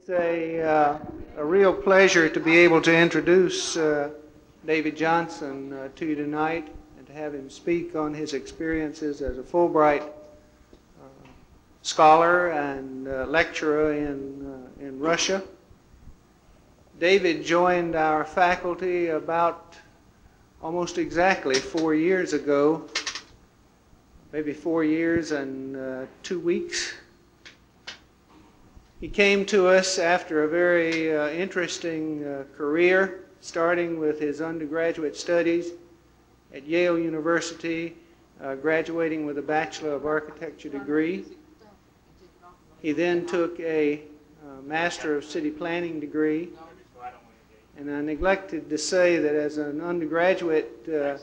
It's a, uh, a real pleasure to be able to introduce uh, David Johnson uh, to you tonight and to have him speak on his experiences as a Fulbright uh, scholar and uh, lecturer in, uh, in Russia. David joined our faculty about almost exactly four years ago, maybe four years and two weeks. He came to us after a very uh, interesting uh, career, starting with his undergraduate studies at Yale University, uh, graduating with a Bachelor of Architecture degree. He then took a uh, Master of City Planning degree. And I neglected to say that as an undergraduate uh,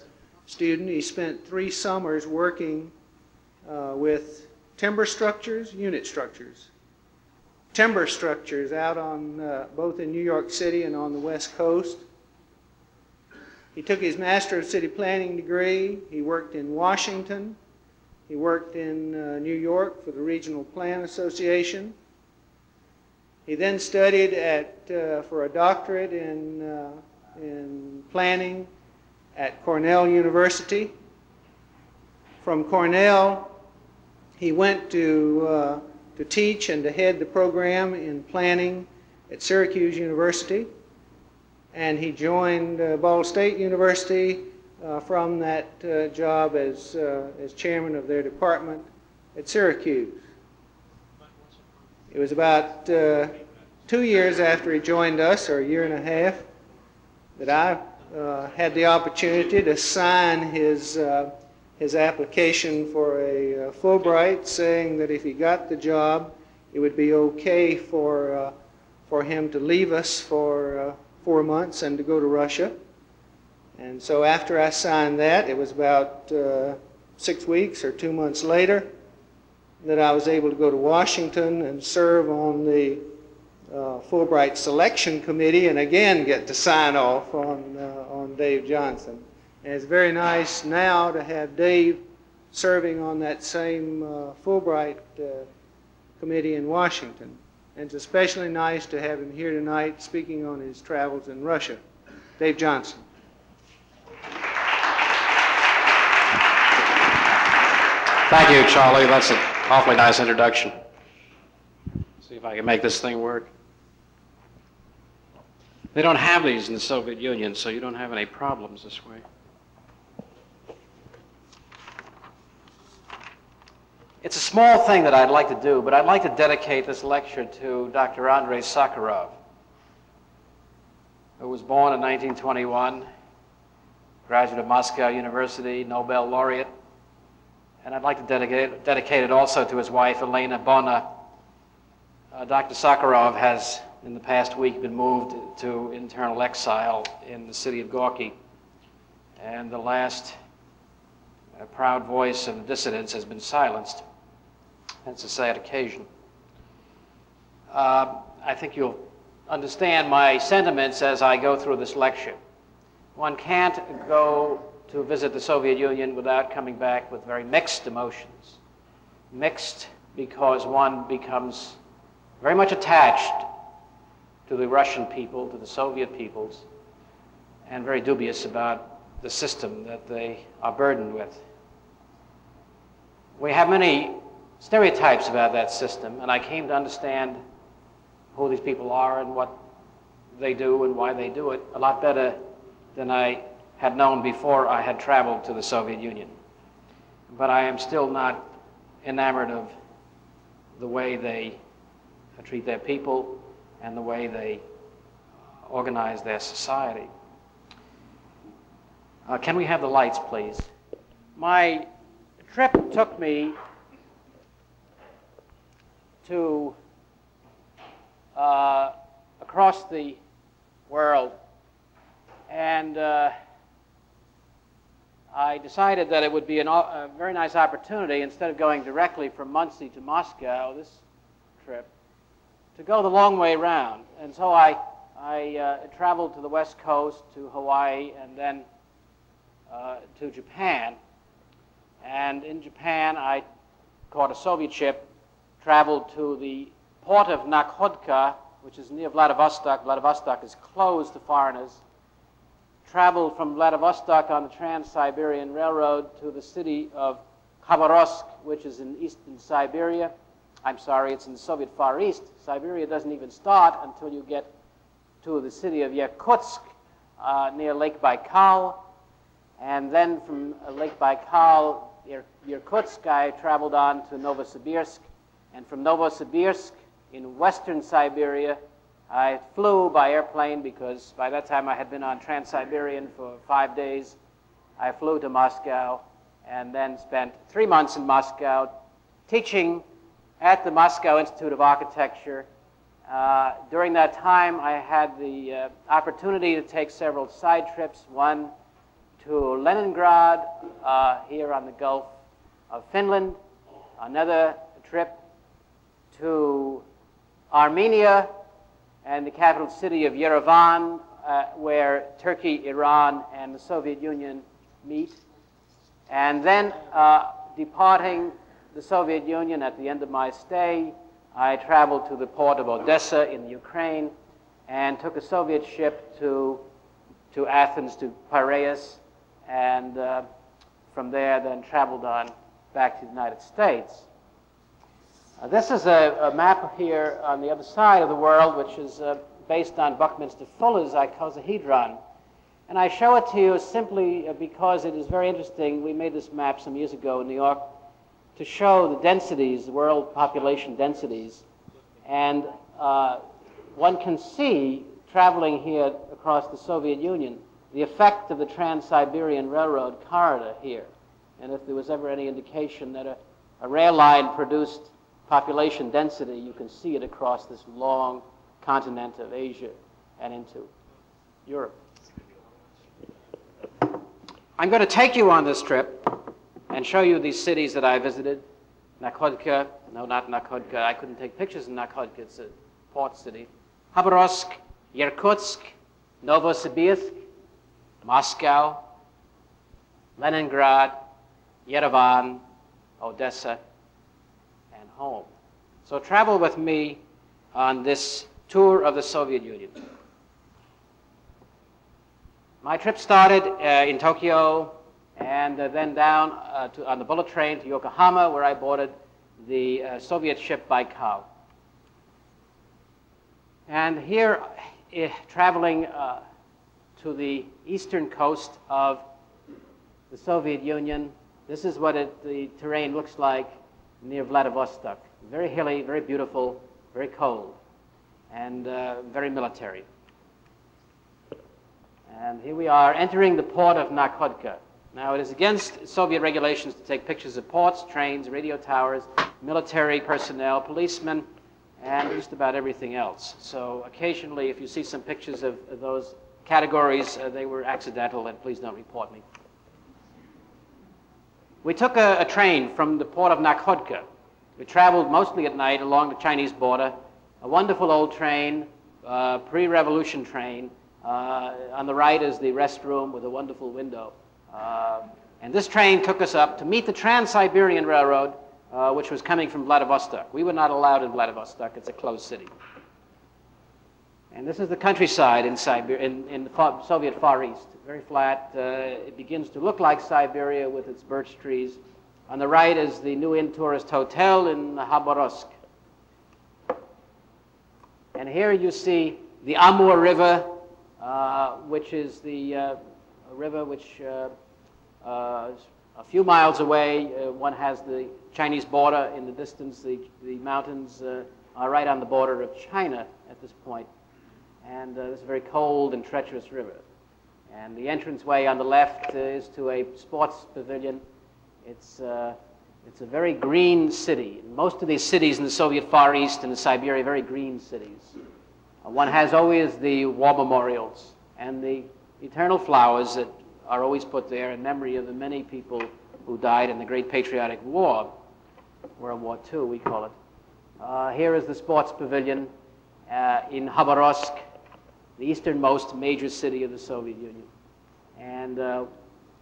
student, he spent three summers working uh, with timber structures, unit structures timber structures out on uh, both in New York City and on the West Coast. He took his Master of City Planning degree. He worked in Washington. He worked in uh, New York for the Regional Plan Association. He then studied at, uh, for a doctorate in, uh, in planning at Cornell University. From Cornell, he went to uh, to teach and to head the program in planning at Syracuse University. And he joined uh, Ball State University uh, from that uh, job as, uh, as chairman of their department at Syracuse. It was about uh, two years after he joined us, or a year and a half, that I uh, had the opportunity to sign his his application for a uh, Fulbright, saying that if he got the job, it would be okay for, uh, for him to leave us for uh, four months and to go to Russia. And so after I signed that, it was about uh, six weeks or two months later that I was able to go to Washington and serve on the uh, Fulbright Selection Committee and again get to sign off on, uh, on Dave Johnson. And it's very nice now to have Dave serving on that same uh, Fulbright uh, committee in Washington. And it's especially nice to have him here tonight speaking on his travels in Russia. Dave Johnson. Thank you, Charlie. That's an awfully nice introduction. See if I can make this thing work. They don't have these in the Soviet Union, so you don't have any problems this way. It's a small thing that I'd like to do, but I'd like to dedicate this lecture to Dr. Andrei Sakharov, who was born in 1921, graduate of Moscow University, Nobel laureate. And I'd like to dedicate, dedicate it also to his wife, Elena Bonner. Uh, Dr. Sakharov has, in the past week, been moved to internal exile in the city of Gorky. And the last uh, proud voice of the dissidents has been silenced. It's a sad occasion. Uh, I think you'll understand my sentiments as I go through this lecture. One can't go to visit the Soviet Union without coming back with very mixed emotions. Mixed because one becomes very much attached to the Russian people, to the Soviet peoples, and very dubious about the system that they are burdened with. We have many stereotypes about that system, and I came to understand who these people are and what they do and why they do it a lot better than I had known before I had traveled to the Soviet Union. But I am still not enamored of the way they treat their people and the way they organize their society. Uh, can we have the lights, please? My trip took me to uh, across the world. And uh, I decided that it would be an, a very nice opportunity, instead of going directly from Muncie to Moscow, this trip, to go the long way around. And so I, I uh, traveled to the West Coast, to Hawaii, and then uh, to Japan. And in Japan, I caught a Soviet ship traveled to the port of Nakhodka, which is near Vladivostok. Vladivostok is closed to foreigners. Traveled from Vladivostok on the Trans-Siberian Railroad to the city of Khabarovsk, which is in eastern Siberia. I'm sorry, it's in the Soviet Far East. Siberia doesn't even start until you get to the city of Irkutsk uh, near Lake Baikal. And then from uh, Lake Baikal, Irkutsk, I traveled on to Novosibirsk. And from Novosibirsk in western Siberia, I flew by airplane because by that time I had been on Trans Siberian for five days. I flew to Moscow and then spent three months in Moscow teaching at the Moscow Institute of Architecture. Uh, during that time, I had the uh, opportunity to take several side trips. One to Leningrad, uh, here on the Gulf of Finland. Another trip to Armenia and the capital city of Yerevan, uh, where Turkey, Iran, and the Soviet Union meet. And then uh, departing the Soviet Union at the end of my stay, I traveled to the port of Odessa in Ukraine and took a Soviet ship to, to Athens, to Piraeus, and uh, from there then traveled on back to the United States. Uh, this is a, a, map here on the other side of the world, which is uh, based on Buckminster Fuller's icosahedron. And I show it to you simply uh, because it is very interesting. We made this map some years ago in New York to show the densities, the world population densities. And uh, one can see, traveling here across the Soviet Union, the effect of the Trans-Siberian Railroad corridor here. And if there was ever any indication that a, a rail line produced population density, you can see it across this long continent of Asia and into Europe. I'm going to take you on this trip and show you these cities that I visited. Nakhodka, no, not Nakhodka. I couldn't take pictures in Nakhodka. It's a port city. Khabarovsk, Irkutsk, Novosibirsk, Moscow, Leningrad, Yerevan, Odessa, home. So travel with me on this tour of the Soviet Union. My trip started uh, in Tokyo and uh, then down uh, to, on the bullet train to Yokohama, where I boarded the uh, Soviet ship Baikal. And here, eh, traveling uh, to the eastern coast of the Soviet Union. This is what it, the terrain looks like near Vladivostok. Very hilly, very beautiful, very cold, and uh, very military. And here we are entering the port of Nakhodka. Now, it is against Soviet regulations to take pictures of ports, trains, radio towers, military personnel, policemen, and just about everything else. So occasionally, if you see some pictures of, those categories, uh, they were accidental, and please don't report me. We took a, a, train from the port of Nakhodka. We traveled mostly at night along the Chinese border. A wonderful old train, uh, pre-revolution train. Uh, on the right is the restroom with a wonderful window. Uh, and this train took us up to meet the Trans-Siberian Railroad, uh, which was coming from Vladivostok. We were not allowed in Vladivostok. It's a closed city. And this is the countryside in, Siberia, in, in the Soviet Far East. Very flat. Uh, it begins to look like Siberia with its birch trees. On the right is the New Intourist Hotel in Khabarovsk. And here you see the Amur River, uh, which is the uh, river which uh, uh, a few miles away, uh, one has the Chinese border in the distance. The, the mountains are right on the border of China at this point and uh, this is a very cold and treacherous river. And the entranceway on the left uh, is to a sports pavilion. It's, uh, it's a very green city. Most of these cities in the Soviet Far East and Siberia are very green cities. Uh, one has always the war memorials and the eternal flowers that are always put there in memory of the many people who died in the Great Patriotic War, World War II, we call it. Uh, here is the sports pavilion uh, in Khabarovsk, the easternmost major city of the Soviet Union. And uh,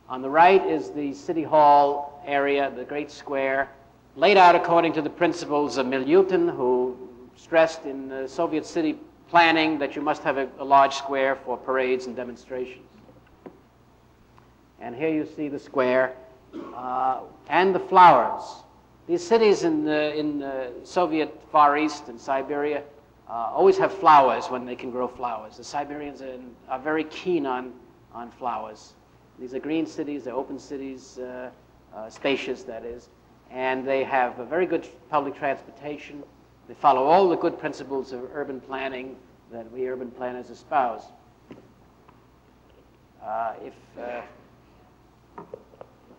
on the right is the City Hall area, the Great Square, laid out according to the principles of Milyutin, who stressed in the Soviet city planning that you must have a, a large square for parades and demonstrations. And here you see the square uh, and the flowers. These cities in the, in the Soviet Far East and Siberia uh, always have flowers when they can grow flowers. The Siberians are, are, very keen on, on flowers. These are green cities, they're open cities, uh, uh, spacious, that is, and they have a very good public transportation. They follow all the good principles of urban planning that we urban planners espouse. Uh, if uh,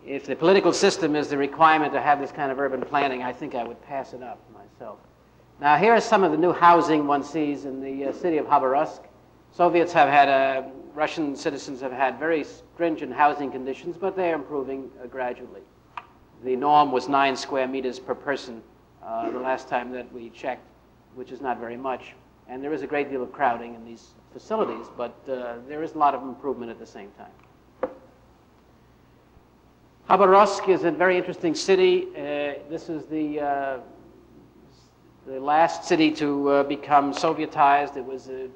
if the political system is the requirement to have this kind of urban planning, I think I would pass it up myself. Now, here are some of the new housing one sees in the uh, city of Khabarovsk. Soviets have had, uh, Russian citizens have had very stringent housing conditions, but they're improving uh, gradually. The norm was nine square meters per person uh, the last time that we checked, which is not very much. And there is a great deal of crowding in these facilities, but uh, there is a lot of improvement at the same time. Khabarovsk is a very interesting city. Uh, this is the, uh, the last city to uh, become Sovietized. It was a,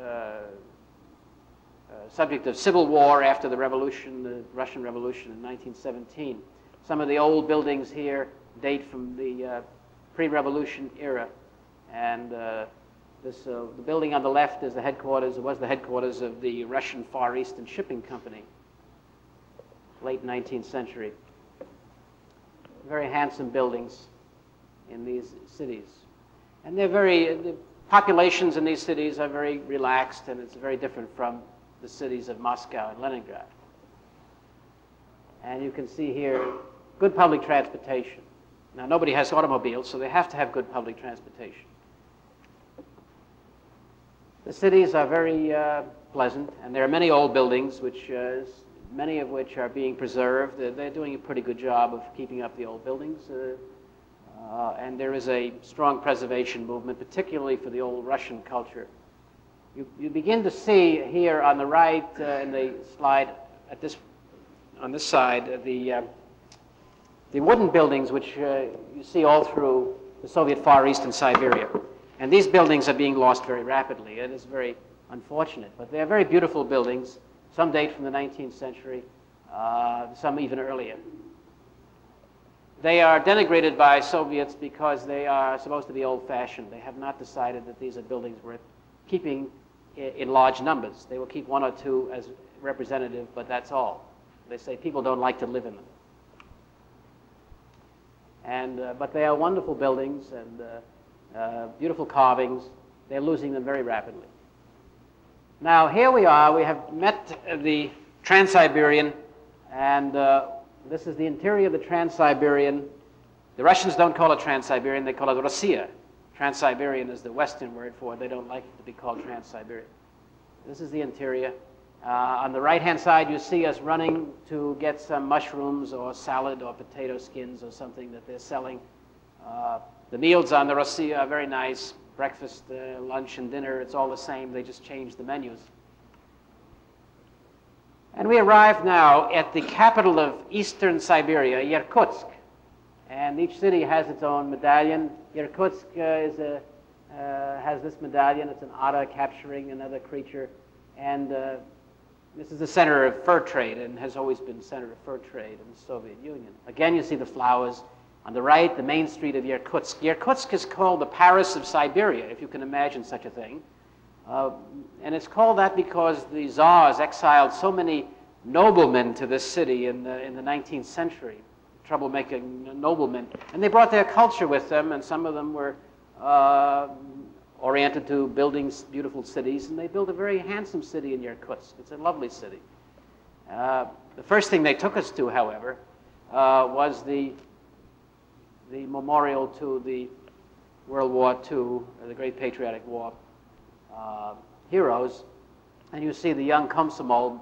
uh, a, subject of civil war after the revolution, the Russian Revolution in 1917. Some of the old buildings here date from the uh, pre-revolution era. And uh, this, the building on the left is the headquarters, it was the headquarters of the Russian Far Eastern Shipping Company late 19th century. Very handsome buildings in these cities. And they're very, the populations in these cities are very relaxed and it's very different from the cities of Moscow and Leningrad. And you can see here good public transportation. Now, nobody has automobiles, so they have to have good public transportation. The cities are very uh, pleasant, and there are many old buildings, which uh, many of which are being preserved. They're doing a pretty good job of keeping up the old buildings. Uh, uh, and there is a strong preservation movement, particularly for the old Russian culture. You, you begin to see here on the right uh, in the slide, at this, on this side, the, uh, the wooden buildings which uh, you see all through the Soviet Far East and Siberia. And these buildings are being lost very rapidly. It is very unfortunate, but they are very beautiful buildings. Some date from the 19th century, uh, some even earlier. They are denigrated by Soviets because they are supposed to be old-fashioned. They have not decided that these are buildings worth keeping in large numbers. They will keep one or two as representative, but that's all. They say people don't like to live in them. And, uh, but they are wonderful buildings and uh, uh, beautiful carvings. They're losing them very rapidly. Now, here we are. We have met the Trans-Siberian, and uh, this is the interior of the Trans-Siberian. The Russians don't call it Trans-Siberian, they call it Rossiya. Trans-Siberian is the Western word for it. They don't like it to be called Trans-Siberian. This is the interior. Uh, on the right-hand side, you see us running to get some mushrooms or salad or potato skins or something that they're selling. Uh, the meals on the Rossiya are very nice breakfast, uh, lunch, and dinner, it's all the same. They just change the menus. And we arrive now at the capital of eastern Siberia, Irkutsk. And each city has its own medallion. Irkutsk uh, is a, uh, has this medallion. It's an otter capturing another creature. And uh, this is the center of fur trade and has always been center of fur trade in the Soviet Union. Again, you see the flowers. On the right, the main street of Irkutsk. Irkutsk is called the Paris of Siberia, if you can imagine such a thing. Uh, and it's called that because the czars exiled so many noblemen to this city in the, in the 19th century, troublemaking noblemen. And they brought their culture with them, and some of them were uh, oriented to building beautiful cities, and they built a very handsome city in Irkutsk. It's a lovely city. Uh, the first thing they took us to, however, uh, was the the memorial to the World War II, the Great Patriotic War uh, heroes, and you see the young Komsomol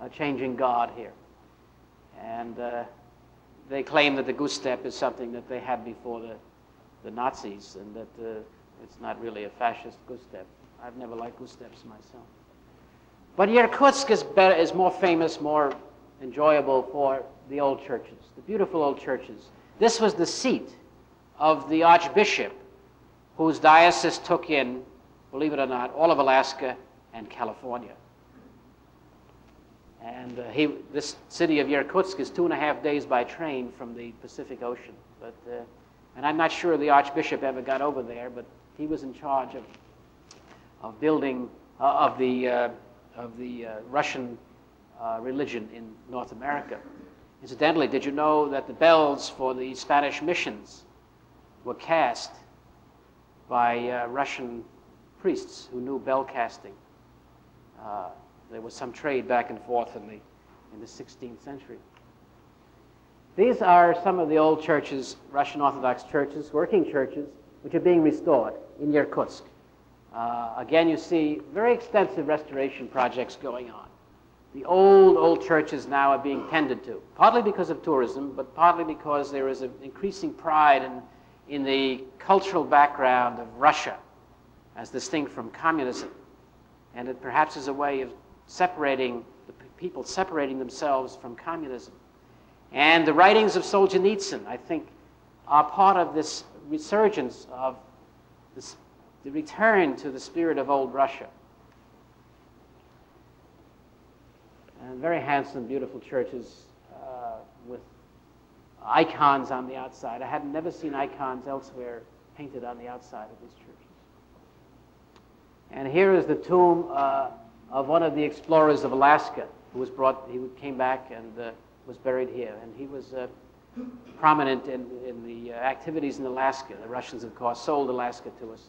uh, changing God here. And uh, they claim that the goose step is something that they had before the, the Nazis, and that uh, it's not really a fascist goose step. I've never liked goose steps myself. But Irkutsk is, better, is more famous, more enjoyable for the old churches, the beautiful old churches. This was the seat of the archbishop whose diocese took in believe it or not, all of Alaska and California. And uh, he, this city of Irkutsk is two and a half days by train from the Pacific Ocean. But, uh, and I'm not sure the Archbishop ever got over there, but he was in charge of, of building, uh, of the, uh, of the uh, Russian uh, religion in North America. Incidentally, did you know that the bells for the Spanish missions were cast by Russian priests who knew bell casting? there was some trade back and forth in the, in the 16th century. These are some of the old churches, Russian Orthodox churches, working churches, which are being restored in Irkutsk. Uh, again, you see very extensive restoration projects going on. The old, old churches now are being tended to, partly because of tourism, but partly because there is an increasing pride in, in the cultural background of Russia as distinct from communism. And it perhaps is a way of separating the people separating themselves from communism. And the writings of Solzhenitsyn, I think, are part of this resurgence of this, the return to the spirit of old Russia. And very handsome, beautiful churches uh, with icons on the outside. I had never seen icons elsewhere painted on the outside of these churches. And here is the tomb. Uh, of one of the explorers of Alaska who was brought, he came back and uh, was buried here. And he was uh, prominent in, in the uh, activities in Alaska. The Russians, of course, sold Alaska to us.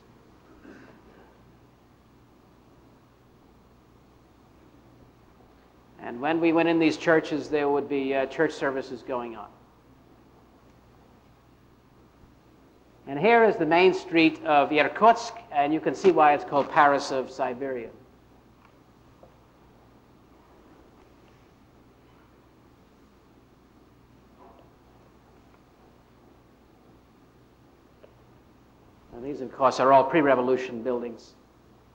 And when we went in these churches, there would be uh, church services going on. And here is the main street of Irkutsk, and you can see why it's called Paris of Siberia. And these, of course, are all pre-revolution buildings.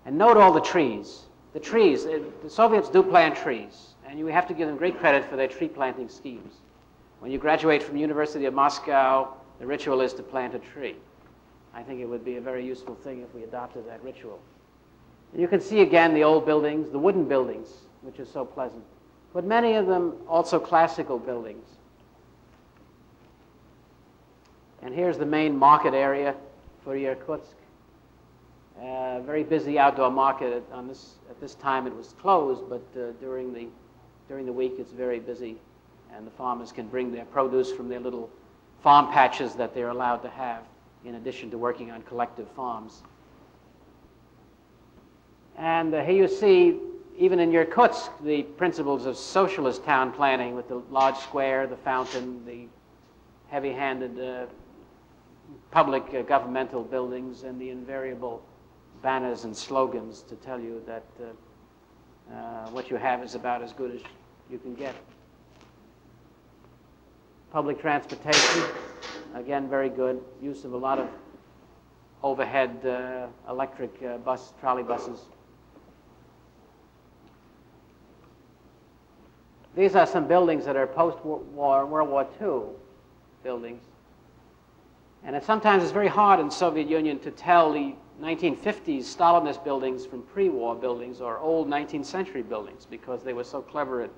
And note all the trees. The trees, uh, the Soviets do plant trees, and you have to give them great credit for their tree planting schemes. When you graduate from University of Moscow, the ritual is to plant a tree. I think it would be a very useful thing if we adopted that ritual. You can see again the old buildings, the wooden buildings, which is so pleasant, but many of them also classical buildings. And here's the main market area for Irkutsk. Uh, very busy outdoor market. On this, at this time it was closed, but uh, during, the, during the week it's very busy, and the farmers can bring their produce from their little farm patches that they're allowed to have, in addition to working on collective farms. And uh, here you see, even in Irkutsk, the principles of socialist town planning with the large square, the fountain, the heavy-handed uh, public uh, governmental buildings and the invariable banners and slogans to tell you that uh, uh, what you have is about as good as you can get. Public transportation, again, very good. Use of a lot of overhead uh, electric uh, bus, trolley buses. These are some buildings that are post-war, World War II buildings. And sometimes it's very hard in Soviet Union to tell the 1950s Stalinist buildings from pre-war buildings or old 19th century buildings because they were so clever at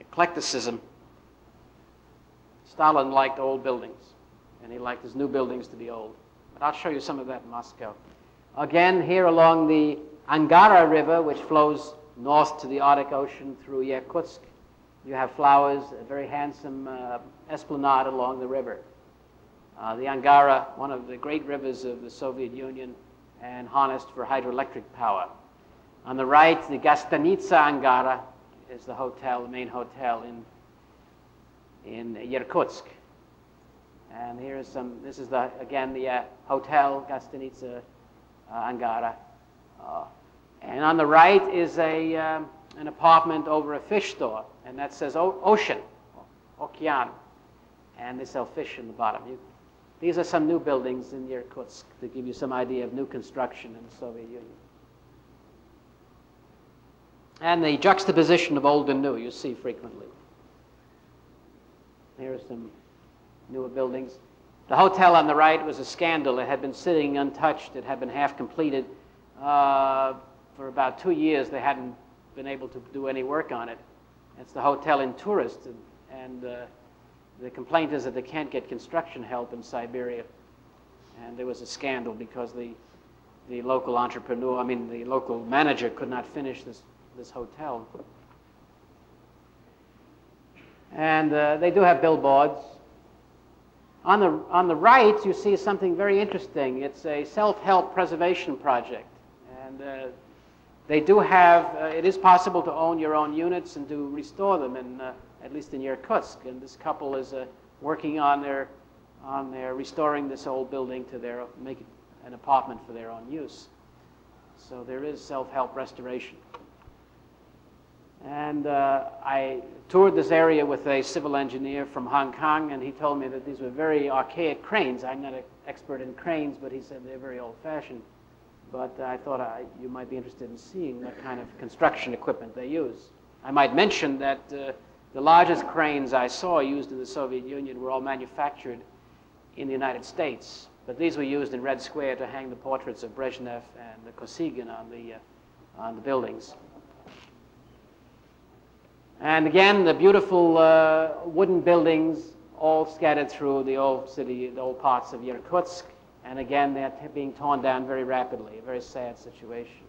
eclecticism. Stalin liked old buildings, and he liked his new buildings to be old. But I'll show you some of that in Moscow. Again, here along the Angara River, which flows north to the Arctic Ocean through Irkutsk, you have flowers, a very handsome uh, esplanade along the river. Uh, the Angara, one of the great rivers of the Soviet Union, and harnessed for hydroelectric power. On the right, the Gostinitsa Angara is the hotel, the main hotel in, in Irkutsk. And here is some, this is the, again, the uh, hotel, Gostinitsa uh, Angara. Uh, and on the right is a, um, an apartment over a fish store, and that says ocean, Okean. And they sell fish in the bottom. You, these are some new buildings in Irkutsk to give you some idea of new construction in the Soviet Union. And the juxtaposition of old and new you see frequently. Here are some newer buildings. The hotel on the right was a scandal. It had been sitting untouched. It had been half completed uh, for about two years, they hadn't been able to do any work on it. It's the hotel Intourist, and, and uh, the complaint is that they can't get construction help in Siberia. And there was a scandal because the, the local entrepreneur, I mean, the local manager could not finish this, this hotel. And uh, they do have billboards. On the, on the right, you see something very interesting. It's a self-help preservation project. And uh, they do have, uh, it is possible to own your own units and to restore them, in, uh, at least in Irkutsk. And this couple is uh, working on their, on their restoring this old building to their, make it an apartment for their own use. So there is self-help restoration. And uh, I toured this area with a civil engineer from Hong Kong, and he told me that these were very archaic cranes. I'm not an expert in cranes, but he said they're very old-fashioned. But I thought I, you might be interested in seeing what kind of construction equipment they use. I might mention that uh, the largest cranes I saw used in the Soviet Union were all manufactured in the United States. But these were used in Red Square to hang the portraits of Brezhnev and Kosygin on the, uh, on the buildings. And again, the beautiful uh, wooden buildings all scattered through the old city, the old parts of Irkutsk. And again, they're being torn down very rapidly, a very sad situation.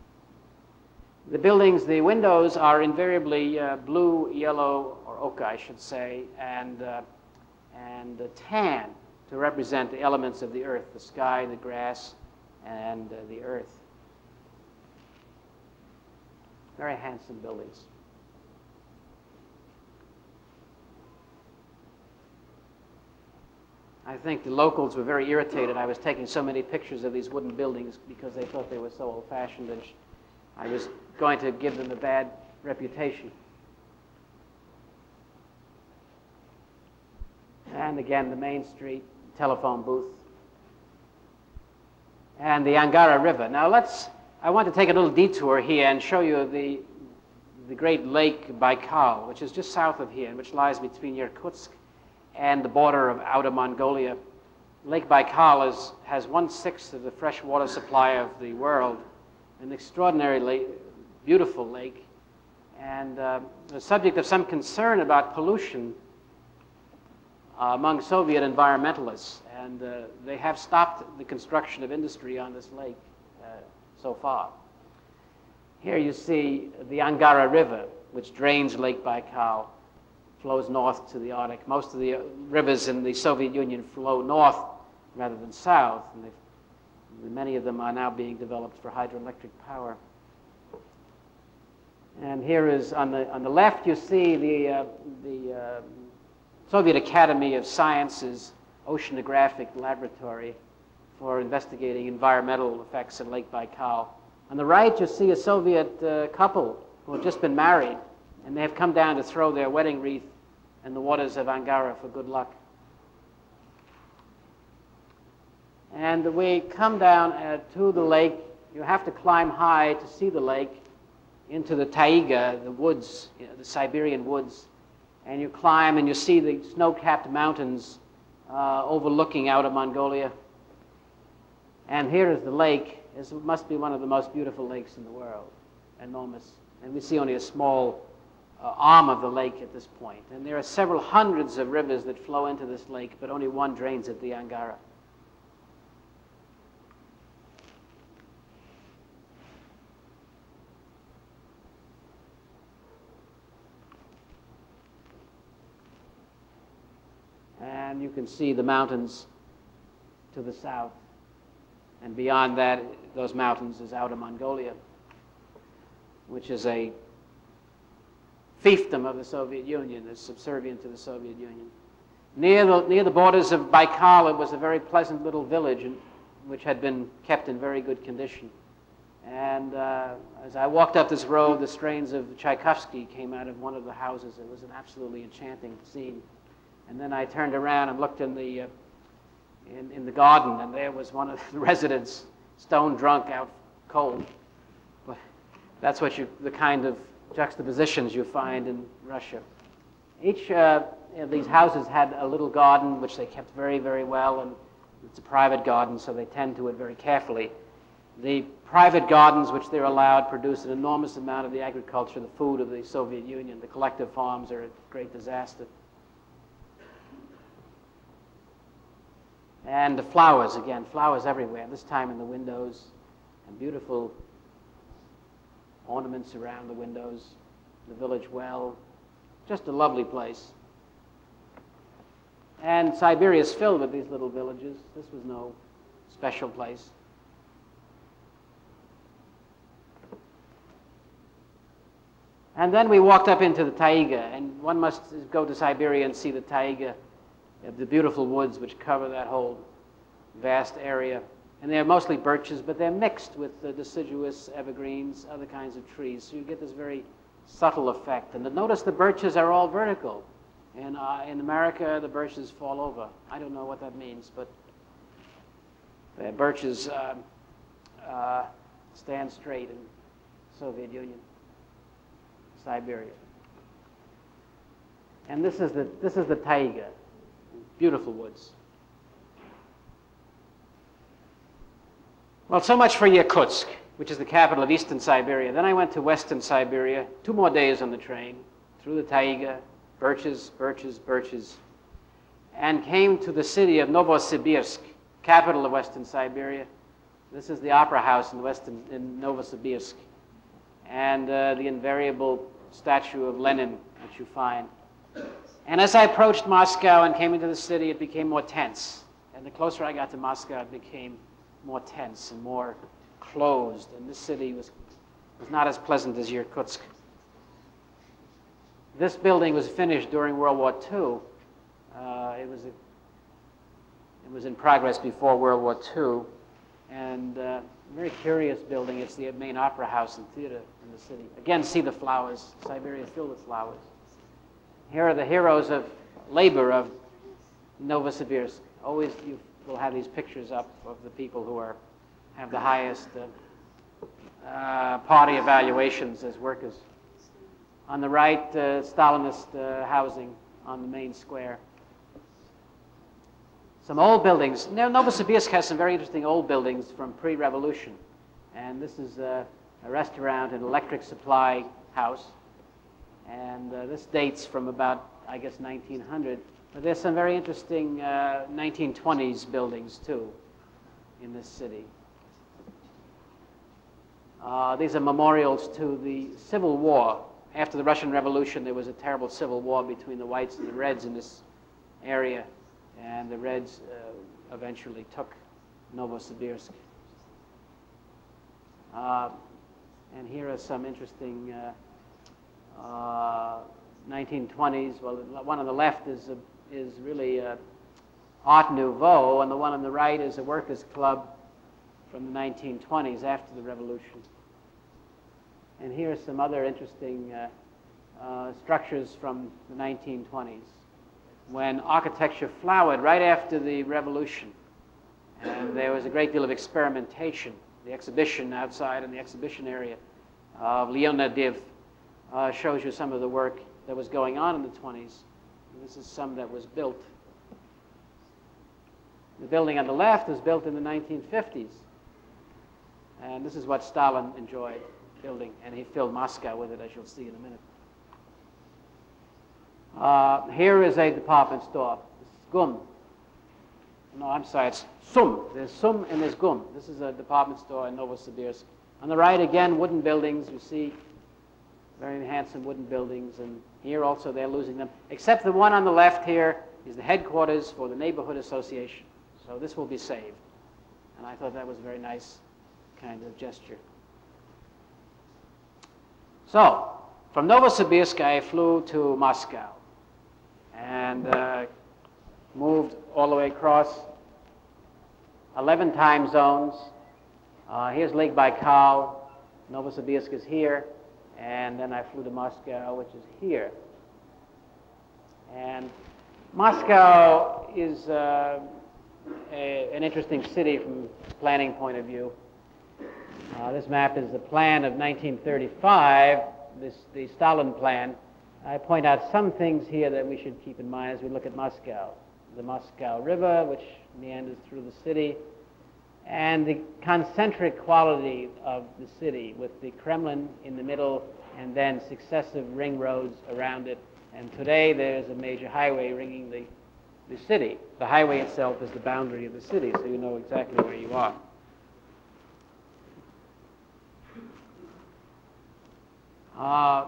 The buildings, the windows are invariably uh, blue, yellow, or ochre, I should say, and, uh, and tan to represent the elements of the earth, the sky, the grass, and uh, the earth. Very handsome buildings. I think the locals were very irritated. I was taking so many pictures of these wooden buildings because they thought they were so old fashioned and I was going to give them a bad reputation. And again, the main street, telephone booth, and the Angara River. Now let's, I want to take a little detour here and show you the, the great lake Baikal, which is just south of here and which lies between Irkutsk and the border of Outer Mongolia. Lake Baikal is, has one-sixth of the fresh water supply of the world, an extraordinarily beautiful lake, and uh, the subject of some concern about pollution uh, among Soviet environmentalists. And uh, they have stopped the construction of industry on this lake uh, so far. Here you see the Angara River, which drains Lake Baikal flows north to the Arctic. Most of the rivers in the Soviet Union flow north rather than south, and many of them are now being developed for hydroelectric power. And here is on the on the left, you see the uh, the uh, Soviet Academy of Sciences Oceanographic Laboratory for investigating environmental effects in Lake Baikal. On the right, you see a Soviet uh, couple who have just been married, and they have come down to throw their wedding wreath in the waters of Angara for good luck. And we come down uh, to the lake. You have to climb high to see the lake into the taiga, the woods, you know, the Siberian woods. And you climb and you see the snow capped mountains uh, overlooking Outer Mongolia. And here is the lake. It must be one of the most beautiful lakes in the world, enormous. And we see only a small uh, arm of the lake at this point. And there are several hundreds of rivers that flow into this lake, but only one drains at the Angara. And you can see the mountains to the south. And beyond that, those mountains is Outer Mongolia, which is a fiefdom of the Soviet Union, is subservient to the Soviet Union. Near the, near the borders of Baikal, it was a very pleasant little village in, which had been kept in very good condition. And uh, as I walked up this road, the strains of Tchaikovsky came out of one of the houses. It was an absolutely enchanting scene. And then I turned around and looked in the, uh, in, in the garden, and there was one of the residents, stone drunk, out cold. But that's what you, the kind of juxtapositions you find in Russia. Each uh, of these houses had a little garden which they kept very, very well, and it's a private garden, so they tend to it very carefully. The private gardens, which they're allowed, produce an enormous amount of the agriculture, the food of the Soviet Union. The collective farms are a great disaster. And the flowers, again, flowers everywhere, this time in the windows, and beautiful ornaments around the windows, the village well. Just a lovely place. And Siberia is filled with these little villages. This was no special place. And then we walked up into the taiga, and one must go to Siberia and see the taiga, the beautiful woods which cover that whole vast area. And they're mostly birches, but they're mixed with the deciduous evergreens, other kinds of trees. So you get this very subtle effect. And notice the birches are all vertical. And uh, in America, the birches fall over. I don't know what that means, but the birches uh, uh, stand straight in Soviet Union. Siberia. And this is the, this is the taiga, beautiful woods. Well, so much for Irkutsk, which is the capital of eastern Siberia. Then I went to western Siberia, two more days on the train, through the taiga, birches, birches, birches, and came to the city of Novosibirsk, capital of western Siberia. This is the opera house in, western, in Novosibirsk and uh, the invariable statue of Lenin that you find. And as I approached Moscow and came into the city, it became more tense. And the closer I got to Moscow, it became more tense and more closed. And this city was, was not as pleasant as Irkutsk. This building was finished during World War II. Uh, it, was a, it was in progress before World War II. And uh, very curious building. It's the main opera house and theater in the city. Again, see the flowers. Siberia is filled with flowers. Here are the heroes of labor of Novosibirsk. Always you will have these pictures up of the people who are have the highest uh, uh, party evaluations as workers. On the right, uh, Stalinist uh, housing on the main square some old buildings. Now, Novosibirsk has some very interesting old buildings from pre-revolution. And this is a, a restaurant and electric supply house. And uh, this dates from about, I guess, 1900. But there's some very interesting uh, 1920s buildings, too, in this city. Uh, these are memorials to the Civil War. After the Russian Revolution, there was a terrible civil war between the whites and the reds in this area and the Reds uh, eventually took Novosibirsk. Uh, and here are some interesting 1920s. Uh, well, one on the left is, a, is really Art Nouveau, and the one on the right is a workers' club from the 1920s after the revolution. And here are some other interesting uh, uh, structures from the 1920s when architecture flowered right after the revolution. And there was a great deal of experimentation. The exhibition outside in the exhibition area of Leonidov uh, shows you some of the work that was going on in the 20s. This is some that was built. The building on the left was built in the 1950s. And this is what Stalin enjoyed building, and he filled Moscow with it, as you'll see in a minute. Uh, here is a department store. This is Gum. No, I'm sorry, it's Sum. There's Sum and there's Gum. This is a department store in Novosibirsk. On the right, again, wooden buildings. You see very handsome wooden buildings. And here also they're losing them. Except the one on the left here is the headquarters for the neighborhood association. So this will be saved. And I thought that was a very nice kind of gesture. So, from Novosibirsk, I flew to Moscow and uh, moved all the way across 11 time zones. Uh, here's Lake Baikal. Novosibirsk is here. And then I flew to Moscow, which is here. And Moscow is uh, a, an interesting city from planning point of view. Uh, this map is the plan of 1935, this, the Stalin plan. I point out some things here that we should keep in mind as we look at Moscow. The Moscow River, which meanders through the city, and the concentric quality of the city with the Kremlin in the middle and then successive ring roads around it. And today there's a major highway ringing the, the city. The highway itself is the boundary of the city, so you know exactly where you are. Uh,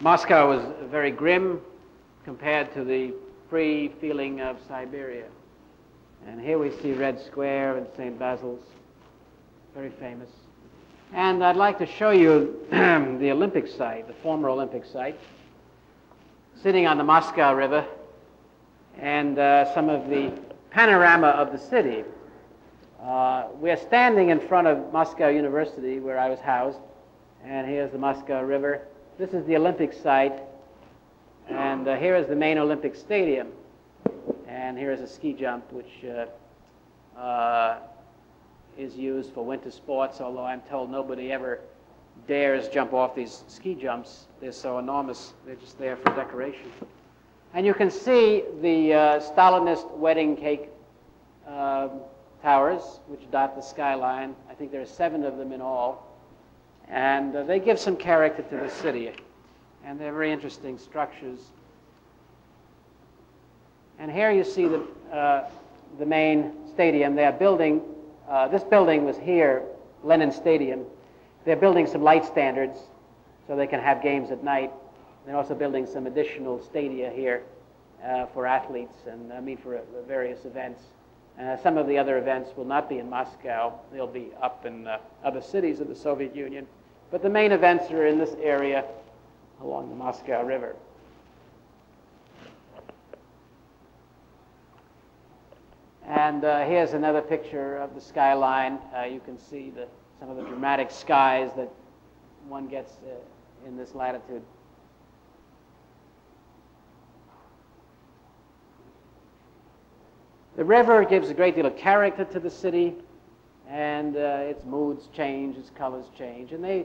Moscow was very grim compared to the free feeling of Siberia. And here we see Red Square and St. Basil's, very famous. And I'd like to show you the Olympic site, the former Olympic site, sitting on the Moscow River, and uh, some of the panorama of the city. Uh, we're standing in front of Moscow University, where I was housed, and here's the Moscow River. This is the Olympic site, and uh, here is the main Olympic Stadium. And here is a ski jump, which uh, uh, is used for winter sports, although I'm told nobody ever dares jump off these ski jumps. They're so enormous, they're just there for decoration. And you can see the uh, Stalinist wedding cake uh, towers, which dot the skyline. I think there are seven of them in all. And uh, they give some character to the city. And they're very interesting structures. And here you see the, uh, the main stadium. They are building, uh, this building was here, Lenin Stadium. They're building some light standards so they can have games at night. They're also building some additional stadia here uh, for athletes and I mean for uh, various events. Uh, some of the other events will not be in Moscow. They'll be up in uh, other cities of the Soviet Union. But the main events are in this area along the Moscow River. And uh, here's another picture of the skyline. Uh, you can see the, some of the dramatic skies that one gets uh, in this latitude. The river gives a great deal of character to the city, and uh, its moods change, its colors change. And they,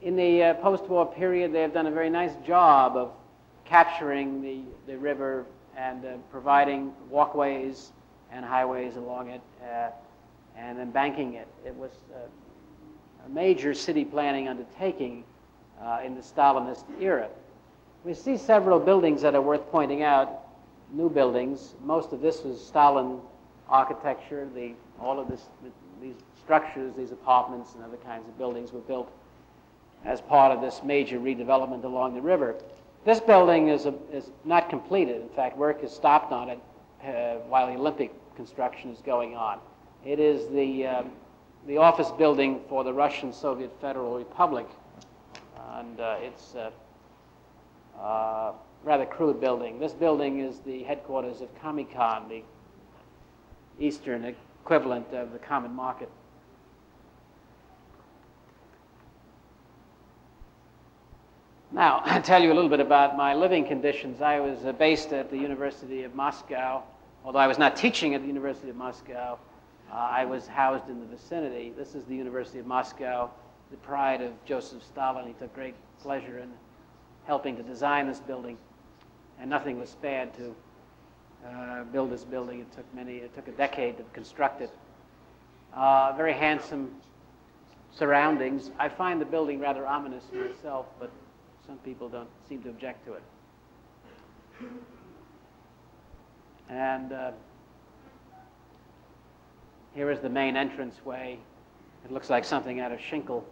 in the uh, post-war period, they have done a very nice job of capturing the, the river and uh, providing walkways and highways along it uh, and then banking it. It was a major city planning undertaking uh, in the Stalinist era. We see several buildings that are worth pointing out new buildings. Most of this was Stalin architecture. The, all of this, these structures, these apartments and other kinds of buildings were built as part of this major redevelopment along the river. This building is, a, is not completed. In fact, work has stopped on it uh, while the Olympic construction is going on. It is the, um, the office building for the Russian Soviet Federal Republic. And uh, it's a uh rather crude building. This building is the headquarters of Comecon, the eastern equivalent of the common market. Now, I'll tell you a little bit about my living conditions. I was uh, based at the University of Moscow. Although I was not teaching at the University of Moscow, uh, I was housed in the vicinity. This is the University of Moscow, the pride of Joseph Stalin. He took great pleasure in helping to design this building and nothing was spared to uh, build this building. It took many, it took a decade to construct it. Uh, very handsome surroundings. I find the building rather ominous myself, but some people don't seem to object to it. And uh, here is the main entranceway. It looks like something out of Schinkel.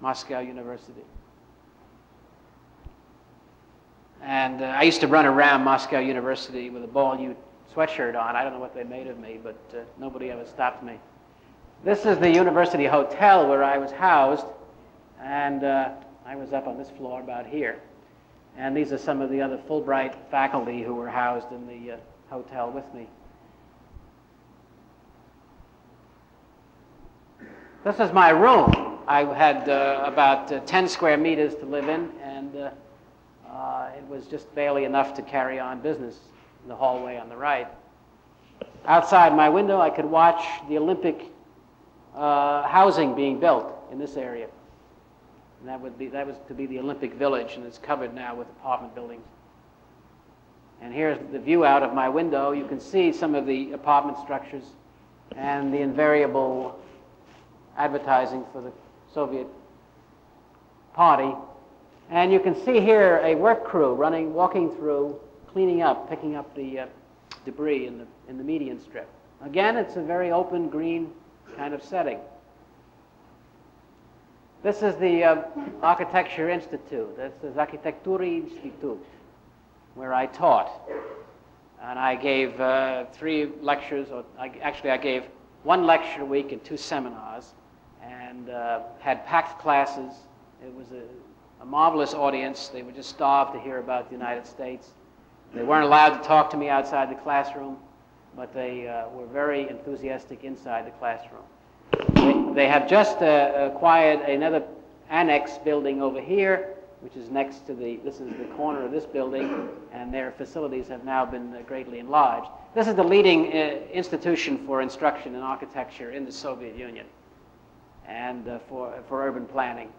Moscow University. And uh, I used to run around Moscow University with a ball U sweatshirt on. I don't know what they made of me, but uh, nobody ever stopped me. This is the University Hotel where I was housed, and uh, I was up on this floor about here. And these are some of the other Fulbright faculty who were housed in the uh, hotel with me. This is my room. I had uh, about uh, 10 square meters to live in, and uh, it was just barely enough to carry on business in the hallway on the right. Outside my window, I could watch the Olympic uh, housing being built in this area. And that, would be, that was to be the Olympic Village, and it's covered now with apartment buildings. And here's the view out of my window. You can see some of the apartment structures and the invariable advertising for the Soviet party. And you can see here a work crew running, walking through, cleaning up, picking up the uh, debris in the, in the median strip. Again, it's a very open, green kind of setting. This is the uh, Architecture Institute. This is Architectury Institute, where I taught. And I gave uh, three lectures, or I, actually I gave one lecture a week and two seminars, and uh, had packed classes. It was a, a marvelous audience. They were just starved to hear about the United States. They weren't allowed to talk to me outside the classroom, but they uh, were very enthusiastic inside the classroom. They, they have just uh, acquired another annex building over here, which is next to the, this is the corner of this building, and their facilities have now been uh, greatly enlarged. This is the leading uh, institution for instruction in architecture in the Soviet Union and uh, for, for urban planning.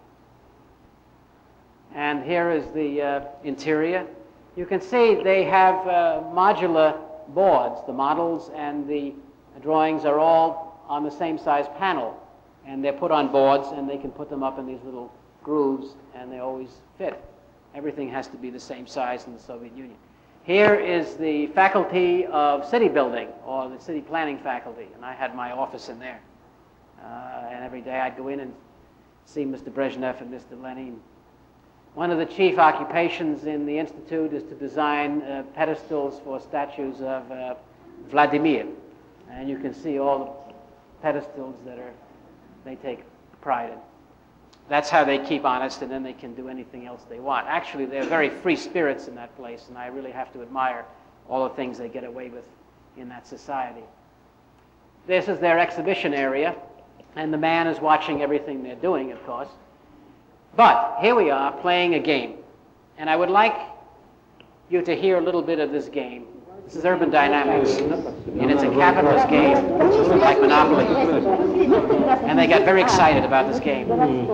And here is the interior. You can see they have uh, modular boards. The models and the drawings are all on the same size panel. And they're put on boards and they can put them up in these little grooves and they always fit. Everything has to be the same size in the Soviet Union. Here is the Faculty of City Building, or the City Planning Faculty, and I had my office in there. Uh, and every day I'd go in and see Mr. Brezhnev and Mr. Lenin one of the chief occupations in the Institute is to design uh, pedestals for statues of uh, Vladimir. And you can see all the pedestals that are, they take pride in. That's how they keep honest, and then they can do anything else they want. Actually, they're very free spirits in that place, and I really have to admire all the things they get away with in that society. This is their exhibition area, and the man is watching everything they're doing, of course. But here we are playing a game. And I would like you to hear a little bit of this game. This is urban dynamics, and it's a capitalist game, like Monopoly. And they got very excited about this game. And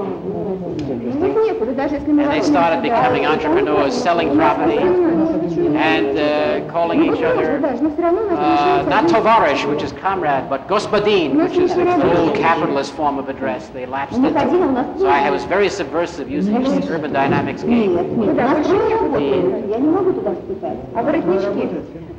they started becoming entrepreneurs, selling property, and uh, calling each other uh, not tovarish, which is comrade, but gospodin, which is the old capitalist form of address. They lapsed into. So I was very subversive using this urban dynamics game.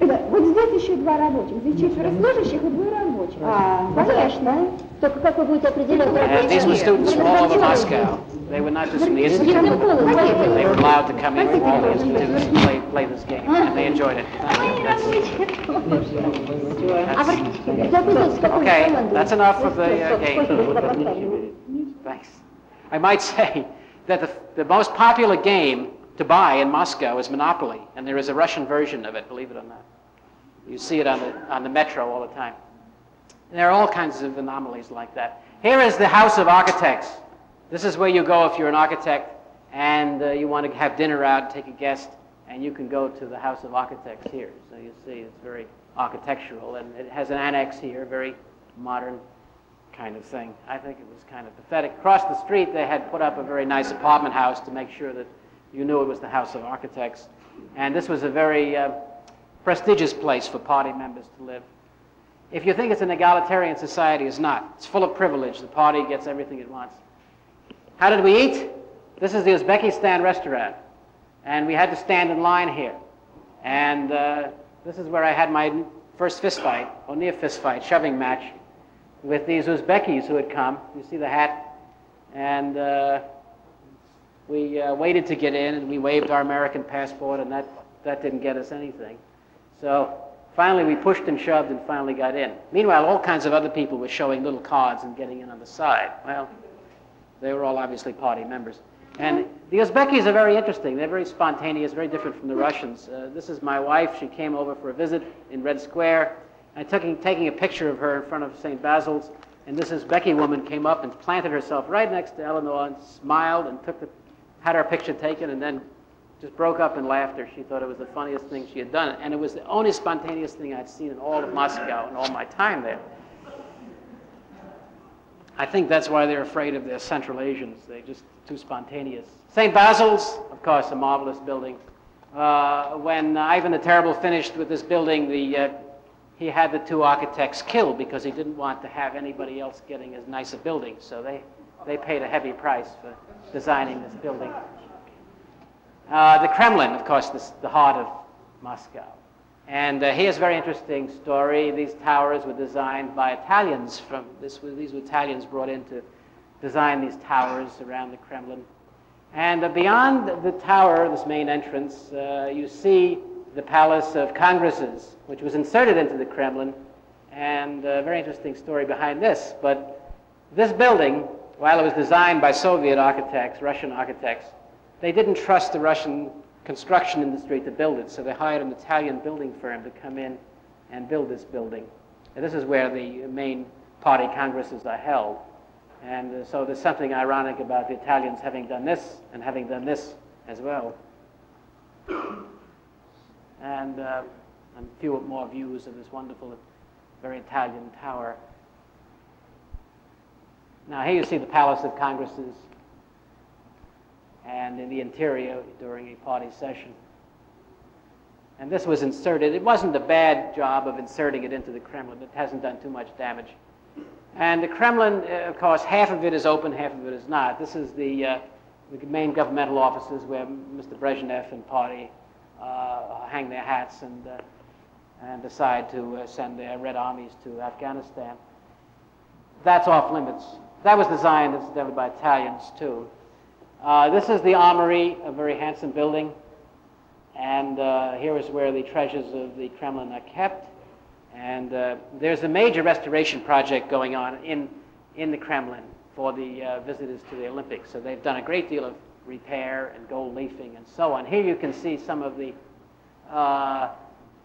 Вот здесь еще два рабочих. Здесь четверо служащих и двое рабочих. А, конечно. Только как вы будете определять And these were students from all over Moscow. They were not just from the institute. They were allowed to come in from all the institutes and play, play this game, and they enjoyed it. That's, that's, okay, that's enough of the uh, game. Thanks. I might say that the, the most popular game to buy in Moscow is Monopoly, and there is a Russian version of it, believe it or not. You see it on the, on the metro all the time. There are all kinds of anomalies like that. Here is the House of Architects. This is where you go if you're an architect and uh, you want to have dinner out, take a guest, and you can go to the House of Architects here. So you see it's very architectural, and it has an annex here, very modern kind of thing. I think it was kind of pathetic. Across the street, they had put up a very nice apartment house to make sure that you knew it was the House of Architects. And this was a very uh, prestigious place for party members to live. If you think it's an egalitarian society, it's not. It's full of privilege. The party gets everything it wants. How did we eat? This is the Uzbekistan restaurant. And we had to stand in line here. And uh, this is where I had my first fist fight, or near fist fight, shoving match, with these Uzbekis who had come. You see the hat? And uh, we uh, waited to get in, and we waved our American passport, and that, that didn't get us anything. So finally, we pushed and shoved and finally got in. Meanwhile, all kinds of other people were showing little cards and getting in on the side. Well, they were all obviously party members. And the Uzbekis are very interesting. They're very spontaneous, very different from the Russians. Uh, this is my wife. She came over for a visit in Red Square. I took taking a picture of her in front of St. Basil's. And this Uzbeki woman came up and planted herself right next to Eleanor and smiled and took the had our picture taken, and then just broke up in laughter. She thought it was the funniest thing she had done. And it was the only spontaneous thing I'd seen in all of Moscow and all my time there. I think that's why they're afraid of the Central Asians. They're just too spontaneous. St. Basil's, of course, a marvelous building. Uh, when Ivan the Terrible finished with this building, the, uh, he had the two architects killed because he didn't want to have anybody else getting as nice a building. So they, they paid a heavy price for designing this building. Uh, the Kremlin, of course, this, the heart of Moscow. And uh, here's a very interesting story. These towers were designed by Italians from this. These were Italians brought in to design these towers around the Kremlin. And uh, beyond the tower, this main entrance, uh, you see the Palace of Congresses, which was inserted into the Kremlin. And a very interesting story behind this. But this building, while it was designed by Soviet architects, Russian architects, they didn't trust the Russian construction industry to build it, so they hired an Italian building firm to come in and build this building. And this is where the main party congresses are held. And uh, so there's something ironic about the Italians having done this and having done this as well. And uh, a few more views of this wonderful, very Italian tower. Now here you see the Palace of Congresses and in the interior during a party session. And this was inserted. It wasn't a bad job of inserting it into the Kremlin. It hasn't done too much damage. And the Kremlin, uh, of course, half of it is open, half of it is not. This is the, uh, the main governmental offices where Mr. Brezhnev and party uh, hang their hats and, uh, and decide to uh, send their Red Armies to Afghanistan. That's off limits. That was designed, incidentally, by Italians, too. Uh, this is the Armory, a very handsome building. And uh, here is where the treasures of the Kremlin are kept. And uh, there's a major restoration project going on in, in the Kremlin for the uh, visitors to the Olympics. So they've done a great deal of repair and gold leafing and so on. Here you can see some of the uh,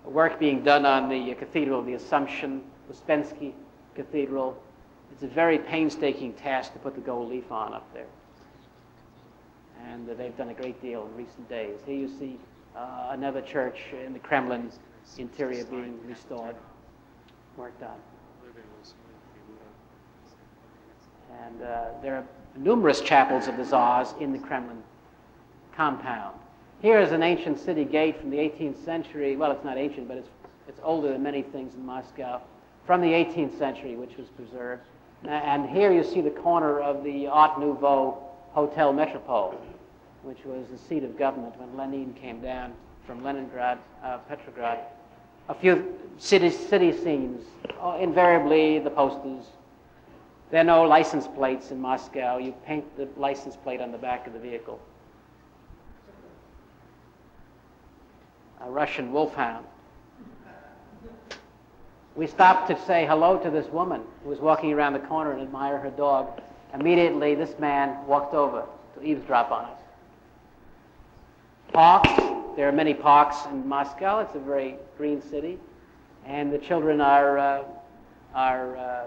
work being done on the Cathedral of the Assumption, Uspensky Cathedral. It's a very painstaking task to put the gold leaf on up there and they've done a great deal in recent days. Here you see uh, another church in the Kremlin interior being restored, worked on. And uh, there are numerous chapels of the Tsars in the Kremlin compound. Here is an ancient city gate from the 18th century. Well, it's not ancient, but it's, it's older than many things in Moscow. From the 18th century, which was preserved. And here you see the corner of the Art Nouveau Hotel Metropole which was the seat of government when Lenin came down from Leningrad, uh, Petrograd. A few city, city scenes, uh, invariably the posters. There are no license plates in Moscow. You paint the license plate on the back of the vehicle. A Russian wolfhound. We stopped to say hello to this woman who was walking around the corner and admire her dog. Immediately, this man walked over to eavesdrop on us parks. There are many parks in Moscow. It's a very green city. And the children are, uh, are uh,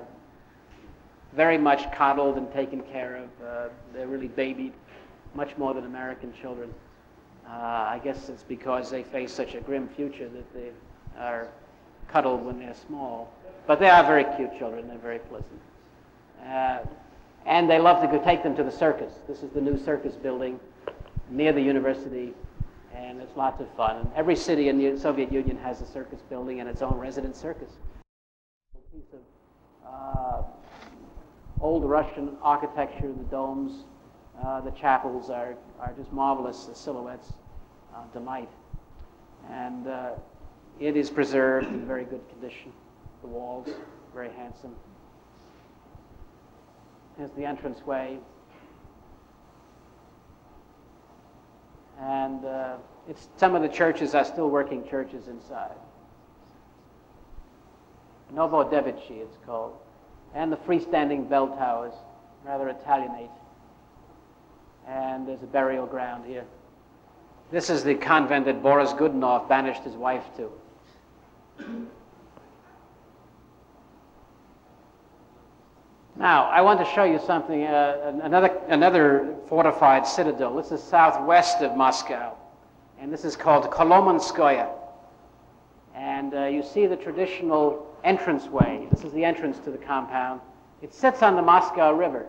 very much coddled and taken care of. Uh, they're really babied, much more than American children. Uh, I guess it's because they face such a grim future that they are cuddled when they're small. But they are very cute children. They're very pleasant. Uh, and they love to go take them to the circus. This is the new circus building near the university and it's lots of fun. And every city in the Soviet Union has a circus building and its own resident circus. A piece of uh, old Russian architecture, the domes, uh, the chapels are, are just marvelous the silhouettes, uh, delight. And uh, it is preserved in very good condition. The walls, very handsome. Here's the entranceway. And uh, it's, some of the churches are still working churches inside. Novodevichy, it's called. And the freestanding bell towers, rather Italianate. And there's a burial ground here. This is the convent that Boris Godunov banished his wife to. Now, I want to show you something, uh, another, another fortified citadel. This is southwest of Moscow, and this is called Kolomenskoye. And uh, you see the traditional entranceway. This is the entrance to the compound. It sits on the Moscow River,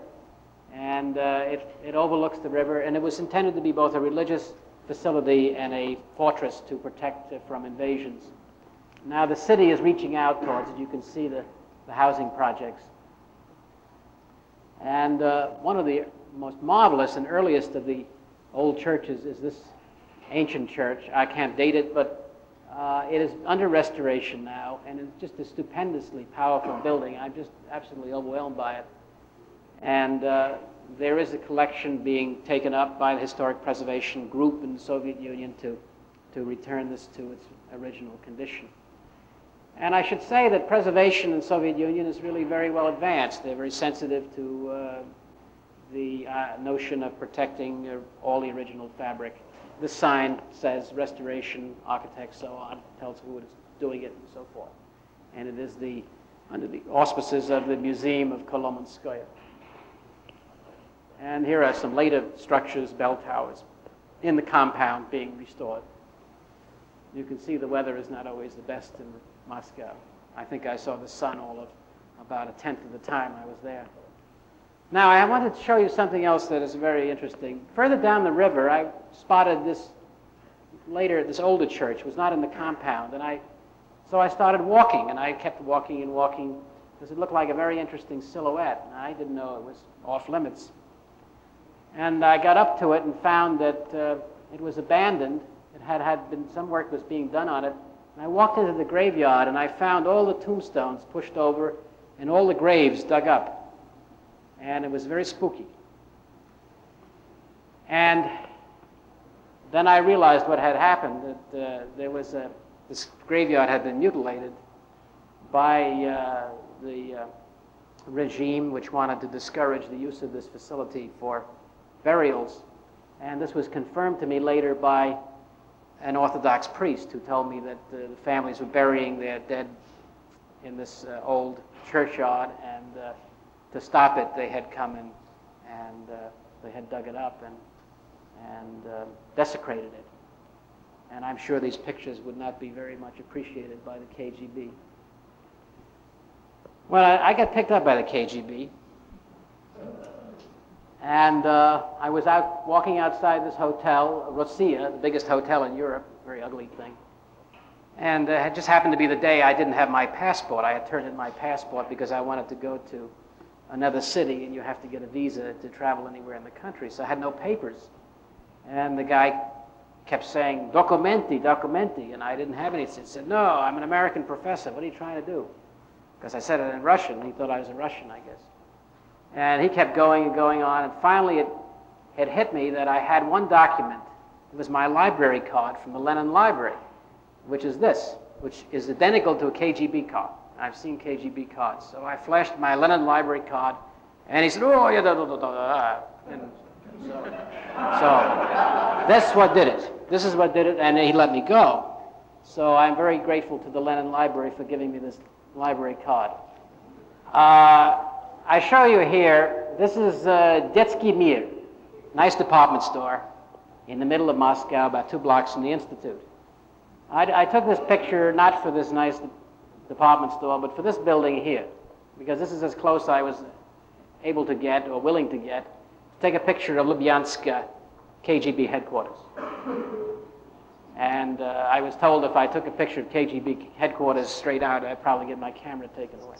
and uh, it, it overlooks the river, and it was intended to be both a religious facility and a fortress to protect uh, from invasions. Now the city is reaching out towards it. You can see the, the housing projects. And uh, one of the most marvelous and earliest of the old churches is this ancient church. I can't date it, but uh, it is under restoration now, and it's just a stupendously powerful building. I'm just absolutely overwhelmed by it. And uh, there is a collection being taken up by the Historic Preservation Group in the Soviet Union to, to return this to its original condition. And I should say that preservation in Soviet Union is really very well advanced. They're very sensitive to uh, the uh, notion of protecting uh, all the original fabric. The sign says restoration, architect, so on, tells who is doing it and so forth. And it is the, under the auspices of the Museum of Kolomenskaya. And here are some later structures, bell towers, in the compound being restored. You can see the weather is not always the best in Moscow. I think I saw the sun all of about a tenth of the time I was there. Now, I wanted to show you something else that is very interesting. Further down the river, I spotted this later, this older church was not in the compound, and I, so I started walking, and I kept walking and walking because it looked like a very interesting silhouette, and I didn't know it was off limits. And I got up to it and found that uh, it was abandoned. It had had been some work was being done on it, and I walked into the graveyard and I found all the tombstones pushed over and all the graves dug up. And it was very spooky. And then I realized what had happened that uh, there was a, this graveyard had been mutilated by uh, the uh, regime which wanted to discourage the use of this facility for burials. And this was confirmed to me later by an Orthodox priest who told me that the families were burying their dead in this uh, old churchyard, and uh, to stop it, they had come and, and uh, they had dug it up and, and uh, desecrated it. And I'm sure these pictures would not be very much appreciated by the KGB. Well, I, I got picked up by the KGB. And uh, I was out walking outside this hotel, Rossiya, the biggest hotel in Europe, very ugly thing. And uh, it just happened to be the day I didn't have my passport. I had turned in my passport because I wanted to go to another city, and you have to get a visa to travel anywhere in the country. So I had no papers. And the guy kept saying, documenti, documenti, and I didn't have any. He said, no, I'm an American professor. What are you trying to do? Because I said it in Russian. He thought I was a Russian, I guess. And he kept going and going on, and finally it had hit me that I had one document. It was my library card from the Lenin Library, which is this, which is identical to a KGB card. I've seen KGB cards. So I flashed my Lenin Library card, and he said, oh, yeah, da, da, da, da, and so, so that's what did it. This is what did it, and he let me go. So I'm very grateful to the Lenin Library for giving me this library card. Uh, I show you here, this is uh, Detsky Mir, nice department store in the middle of Moscow, about two blocks from the Institute. I, I took this picture not for this nice department store, but for this building here, because this is as close I was able to get or willing to get to take a picture of Lubyansk KGB headquarters. And uh, I was told if I took a picture of KGB headquarters straight out, I'd probably get my camera taken away.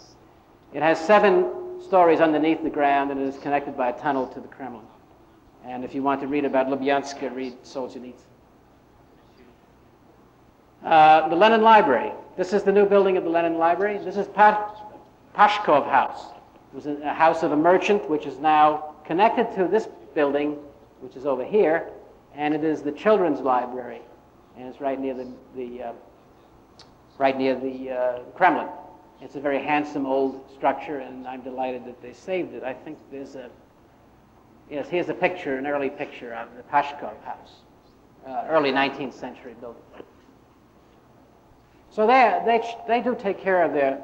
It has seven stories underneath the ground and it is connected by a tunnel to the Kremlin. And if you want to read about Lubyansk, read Solzhenitsyn. Uh, the Lenin Library. This is the new building of the Lenin Library. This is pa- Pashkov House. It was a house of a merchant, which is now connected to this building, which is over here, and it is the children's library, and it's right near the, the uh, right near the uh, Kremlin. It's a very handsome old structure, and I'm delighted that they saved it. I think there's a, yes, here's a picture, an early picture of the Pashkov house, uh, early 19th century building. So they, they, they do take care of their,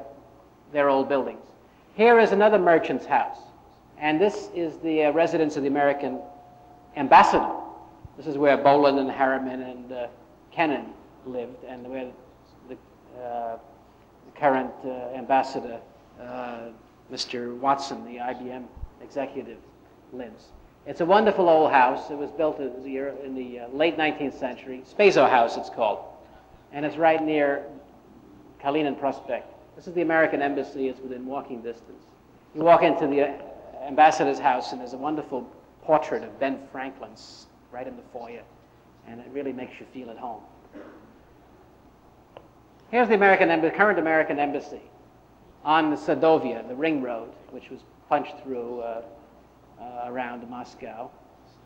their old buildings. Here is another merchant's house, and this is the uh, residence of the American ambassador. This is where Bohlen and Harriman and uh, Kennan lived, and where the uh, current uh, ambassador, uh, Mr. Watson, the IBM executive, lives. It's a wonderful old house. It was built in the, in the uh, late 19th century. Spaso House, it's called. And it's right near Kalinin Prospect. This is the American Embassy. It's within walking distance. You walk into the ambassador's house, and there's a wonderful portrait of Ben Franklin right in the foyer. And it really makes you feel at home. Here's the American current American Embassy on the Sadovaya, the ring road, which was punched through uh, uh, around Moscow.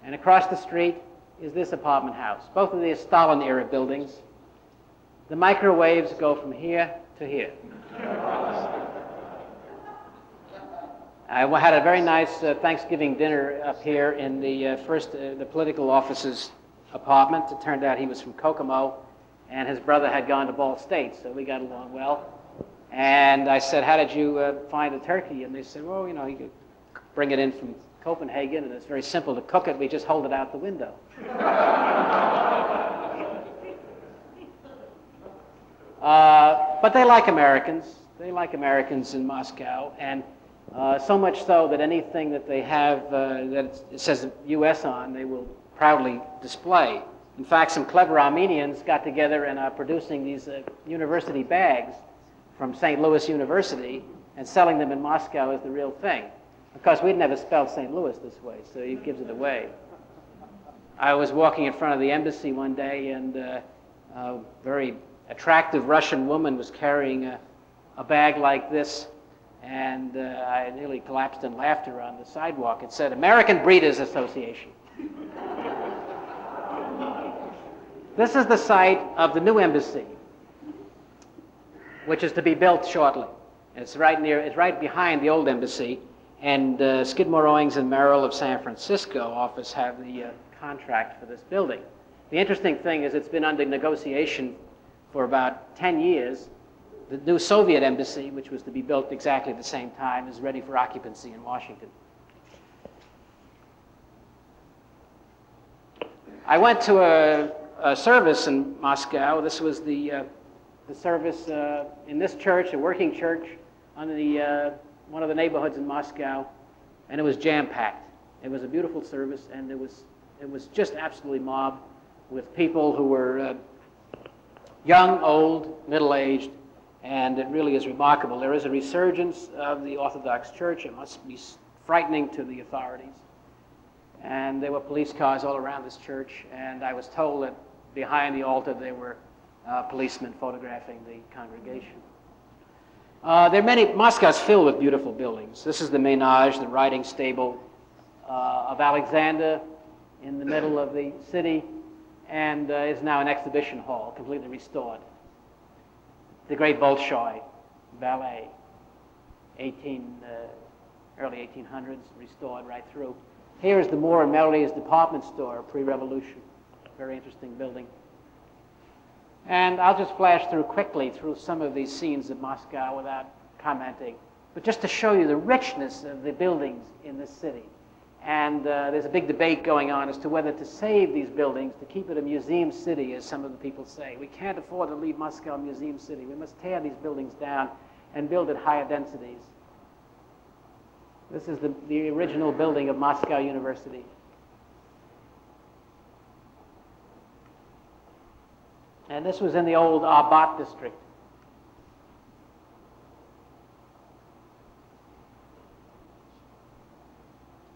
And across the street is this apartment house. Both of these Stalin era buildings. The microwaves go from here to here. I had a very nice uh, Thanksgiving dinner up here in the uh, first, uh, the political officer's apartment. It turned out he was from Kokomo, and his brother had gone to Ball State, so we got along well. And I said, How did you uh, find the turkey? And they said, Well, you know, you could bring it in from Copenhagen, and it's very simple to cook it. We just hold it out the window. Uh, but they like Americans. They like Americans in Moscow, and uh, so much so that anything that they have uh, that it says U.S. on, they will proudly display. In fact, some clever Armenians got together and are producing these uh, university bags from St. Louis University and selling them in Moscow as the real thing. Of course, we'd never spelled St. Louis this way, so he gives it away. I was walking in front of the embassy one day, and uh, a very attractive Russian woman was carrying a, a bag like this, and uh, I nearly collapsed in laughter on the sidewalk. It said American Breeders Association. This is the site of the new embassy, which is to be built shortly. It's right near, it's right behind the old embassy, and uh, Skidmore, Owings and Merrill of San Francisco office have the uh, contract for this building. The interesting thing is it's been under negotiation for about 10 years. The new Soviet embassy, which was to be built exactly at the same time, is ready for occupancy in Washington. I went to a, a service in Moscow. This was the, uh, the service uh, in this church, a working church, on the, uh, one of the neighborhoods in Moscow, and it was jam-packed. It was a beautiful service, and it was, it was just absolutely mobbed with people who were uh, young, old, middle-aged, and it really is remarkable. There is a resurgence of the Orthodox Church. It must be frightening to the authorities. And there were police cars all around this church, and I was told that behind the altar there were uh, policemen photographing the congregation. Uh, there are many, Moscow's filled with beautiful buildings. This is the Manege, the riding stable uh, of Alexander in the middle of the city, and uh, is now an exhibition hall, completely restored. The Great Bolshoi Ballet, 18, uh, early 1800s, restored right through. Here is the Muir and Mirrielees department store, pre-revolution. Very interesting building. And I'll just flash through quickly through some of these scenes of Moscow without commenting, but just to show you the richness of the buildings in this city. And uh, there's a big debate going on as to whether to save these buildings, to keep it a museum city, as some of the people say. We can't afford to leave Moscow a museum city. We must tear these buildings down and build at higher densities. This is the, the original building of Moscow University. And this was in the old Arbat district.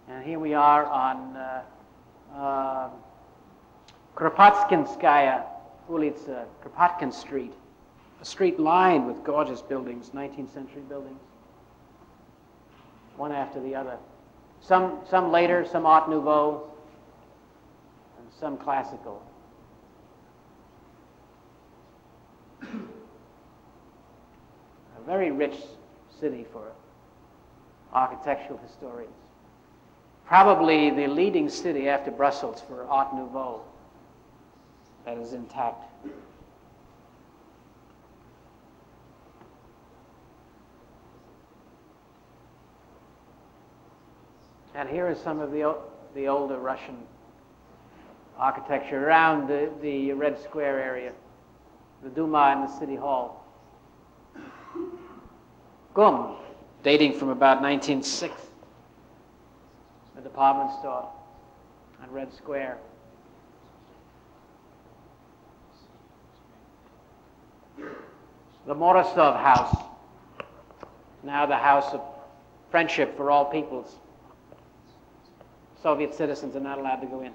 And here we are on uh, uh, Kropotkinskaya Ulitsa, Kropotkin Street, a street lined with gorgeous buildings, 19th century buildings, one after the other. Some, some later, some Art Nouveau, and some classical. A very rich city for architectural historians. Probably the leading city after Brussels for Art Nouveau that is intact. And here is some of the, the older Russian architecture around the, the Red Square area, the Duma and the City Hall. Gum, dating from about 1906. A department store on Red Square. The Morozov House, now the House of Friendship for All Peoples. Soviet citizens are not allowed to go in.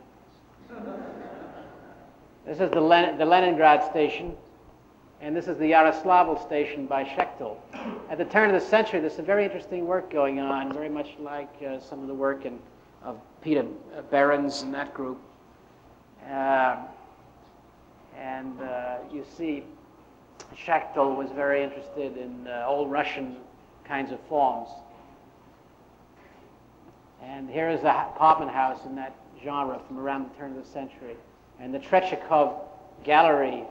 This is the, Len- the Leningrad station, and this is the Yaroslavl station by Shechtel. At the turn of the century, there's some very interesting work going on, very much like uh, some of the work in, of Peter Behrens and that group. Uh, and uh, you see, Shechtel was very interested in uh, old Russian kinds of forms. And here is the apartment house in that genre from around the turn of the century. And the Tretiakov Gallery,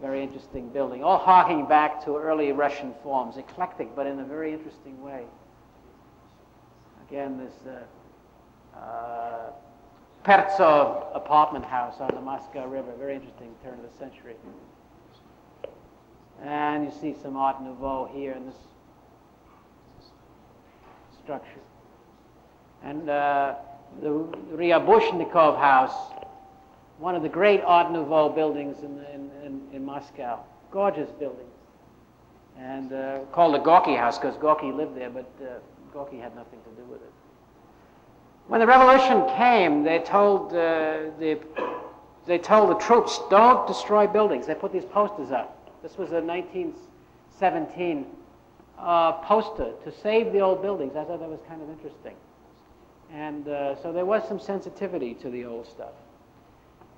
very interesting building, all harking back to early Russian forms, eclectic, but in a very interesting way. Again, this uh, uh, Pertsov apartment house on the Moscow River, very interesting turn of the century. And you see some Art Nouveau here in this structure. And uh, the Ryabushnikov house, one of the great Art Nouveau buildings in, in, in, in Moscow. Gorgeous building. And uh, called the Gorky house because Gorky lived there, but uh, Gorky had nothing to do with it. When the revolution came, they told, uh, the, they told the troops, don't destroy buildings. They put these posters up. This was a 1917 uh, poster to save the old buildings. I thought that was kind of interesting. And uh, so there was some sensitivity to the old stuff.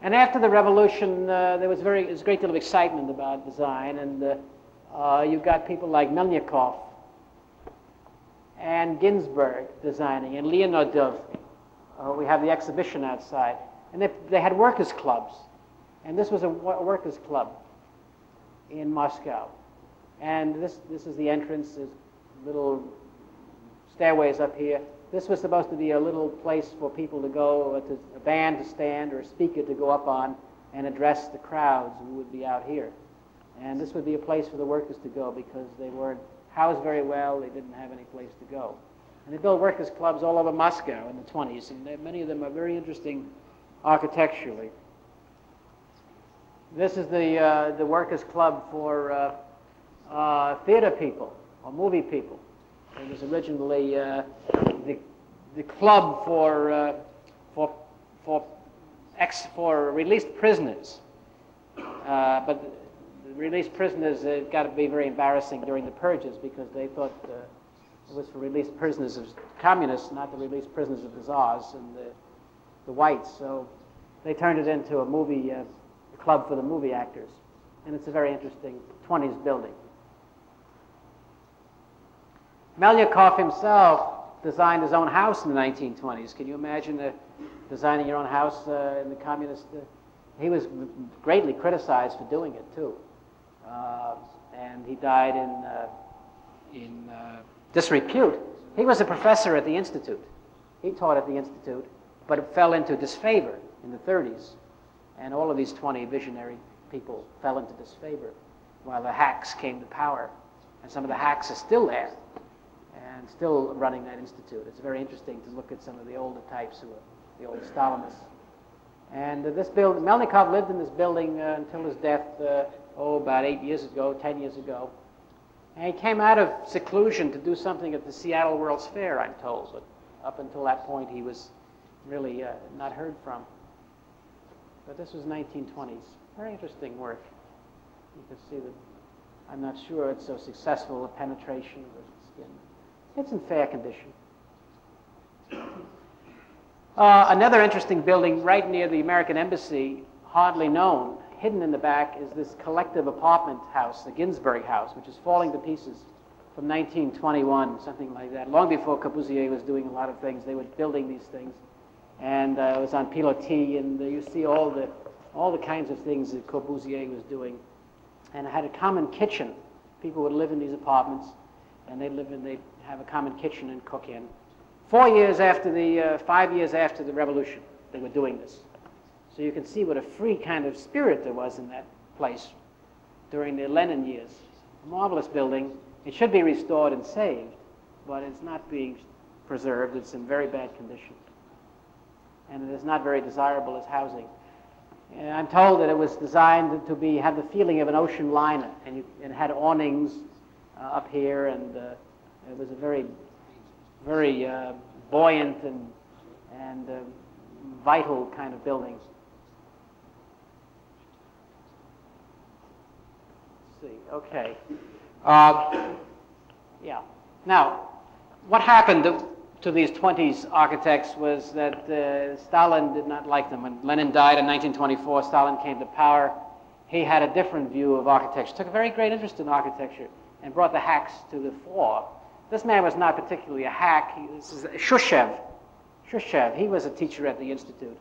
And after the revolution, uh, there was very was a great deal of excitement about design, and uh, uh, you got people like Melnikov and Ginsberg designing, and Leonidov. Uh, we have the exhibition outside, and they, they had workers' clubs, and this was a workers' club in Moscow, and this this is the entrance. There's little stairways up here, this was supposed to be a little place for people to go, to, a band to stand or a speaker to go up on and address the crowds who would be out here. And this would be a place for the workers to go because they weren't housed very well, they didn't have any place to go. And they built workers' clubs all over Moscow in the 20s, and many of them are very interesting architecturally. This is the, uh, the workers' club for uh, uh, theater people or movie people. It was originally uh, the, club for, uh, for, for, ex, for released prisoners. Uh, but the released prisoners uh, got to be very embarrassing during the purges because they thought uh, it was for released prisoners of communists, not the released prisoners of the czars and the, the whites. So they turned it into a movie uh, club for the movie actors. And it's a very interesting 20s building. Melnikov himself designed his own house in the 1920s. Can you imagine uh, designing your own house uh, in the communist? Uh, he was greatly criticized for doing it too, uh, and he died in uh, in uh, disrepute. He was a professor at the institute. He taught at the institute, but it fell into disfavor in the 30s, and all of these 20 visionary people fell into disfavor, while the hacks came to power, and some of the hacks are still there and still running that institute. It's very interesting to look at some of the older types who are the old Stalinists. And uh, this building, Melnikov lived in this building uh, until his death, uh, oh, about eight years ago, ten years ago. And he came out of seclusion to do something at the Seattle World's Fair, I'm told. But up until that point, he was really uh, not heard from. But this was 1920s. Very interesting work. You can see that I'm not sure it's so successful, the penetration of. It's in fair condition. Uh, another interesting building right near the American Embassy, hardly known, hidden in the back, is this collective apartment house, the Ginsberg House, which is falling to pieces from 1921, something like that. Long before Corbusier was doing a lot of things, they were building these things. And uh, it was on Pilotis, and you see all the, all the kinds of things that Corbusier was doing. And it had a common kitchen. People would live in these apartments, and they'd live in, they'd have a common kitchen and cook in. Four years after the, uh, five years after the revolution, they were doing this. So you can see what a free kind of spirit there was in that place during the Lenin years. A marvelous building. It should be restored and saved. but it's not being preserved. It's in very bad condition. And it is not very desirable as housing. And I'm told that it was designed to be have the feeling of an ocean liner, and you, it had awnings uh, up here, and uh, it was a very, very uh, buoyant and and uh, vital kind of building. Let's see, okay. Uh, yeah. Now, what happened to, these 20s architects was that uh, Stalin did not like them. When Lenin died in 1924, Stalin came to power. He had a different view of architecture, took a very great interest in architecture, and brought the hacks to the fore. This man was not particularly a hack. He, Shchusev. Shchusev, he was a teacher at the Institute.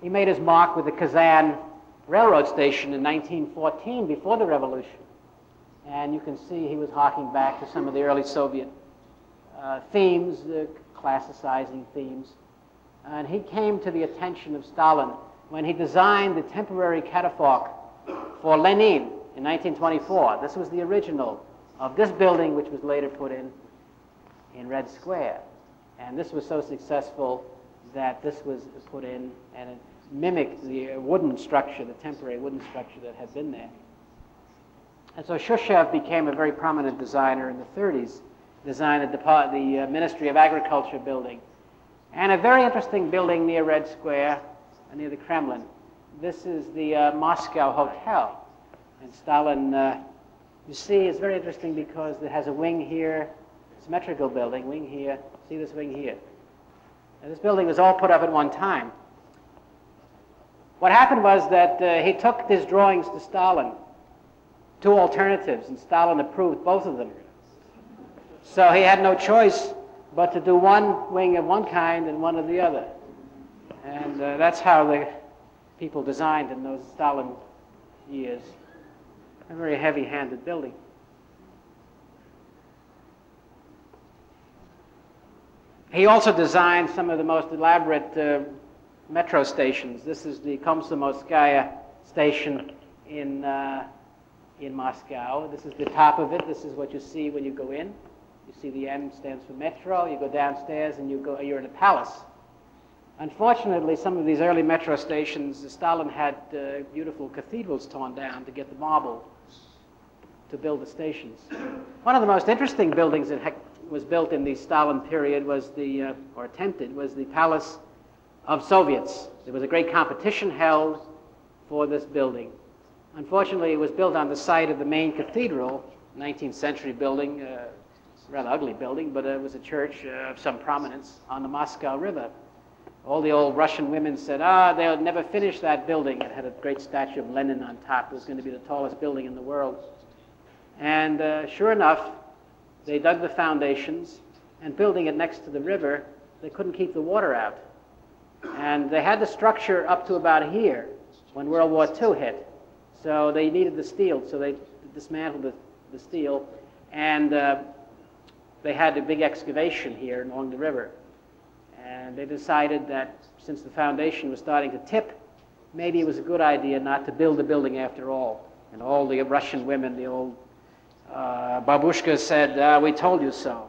He made his mark with the Kazan railroad station in 1914, before the revolution. And you can see he was harking back to some of the early Soviet uh, themes, the classicizing themes. And he came to the attention of Stalin when he designed the temporary catafalque for Lenin in 1924. This was the original of this building, which was later put in in Red Square. And this was so successful that this was put in and it mimicked the wooden structure, the temporary wooden structure that had been there. And so Shchusev became a very prominent designer in the 30s, designed the, the uh, Ministry of Agriculture building. And a very interesting building near Red Square, uh, near the Kremlin. This is the uh, Moscow Hotel. And Stalin, uh, you see, it's very interesting because it has a wing here, symmetrical building, wing here, see this wing here. And this building was all put up at one time. What happened was that uh, he took his drawings to Stalin two alternatives, and Stalin approved both of them. So he had no choice but to do one wing of one kind and one of the other. And uh, that's how the people designed in those Stalin years. A very heavy handed building. He also designed some of the most elaborate uh, metro stations. This is the Komsomolskaya station in uh, in Moscow. This is the top of it. This is what you see when you go in. You see the M stands for metro. You go downstairs and you go, you're in a palace. Unfortunately, some of these early metro stations, Stalin had uh, beautiful cathedrals torn down to get the marble to build the stations. One of the most interesting buildings that was built in the Stalin period was the, uh, or attempted, was the Palace of Soviets. There was a great competition held for this building. Unfortunately, it was built on the site of the main cathedral, 19th century building, uh, rather ugly building, but it was a church uh, of some prominence on the Moscow River. All the old Russian women said, ah, they'll never finish that building. It had a great statue of Lenin on top. It was going to be the tallest building in the world. And uh, sure enough, they dug the foundations, and building it next to the river, they couldn't keep the water out. And they had the structure up to about here when World War II hit. So they needed the steel, so they dismantled the, the steel, and uh, they had a big excavation here along the river. And they decided that since the foundation was starting to tip, maybe it was a good idea not to build the building after all. And all the Russian women, the old uh, babushkas said, uh, we told you so.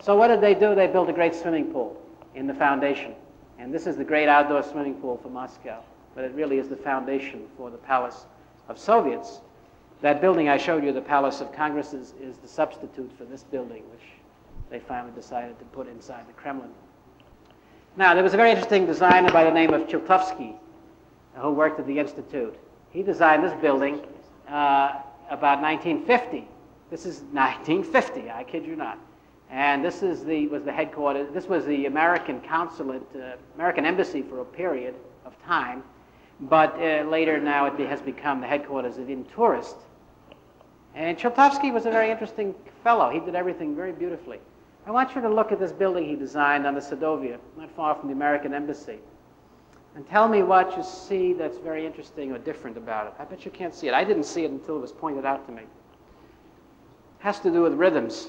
So what did they do? They built a great swimming pool in the foundation. And this is the great outdoor swimming pool for Moscow. But it really is the foundation for the palace of Soviets. That building I showed you, the Palace of Congresses, is the substitute for this building, which they finally decided to put inside the Kremlin. Now, there was a very interesting designer by the name of Zholtovsky who worked at the Institute. He designed this building uh, about 1950. This is 1950, I kid you not. And this is the, was the headquarters, this was the American consulate, uh, American embassy for a period of time but uh, later now it has become the headquarters of Intourist. And Zholtovsky was a very interesting fellow. He did everything very beautifully. I want you to look at this building he designed on the Sadovaya, not far from the American Embassy. And tell me what you see that's very interesting or different about it. I bet you can't see it. I didn't see it until it was pointed out to me. Has to do with rhythms.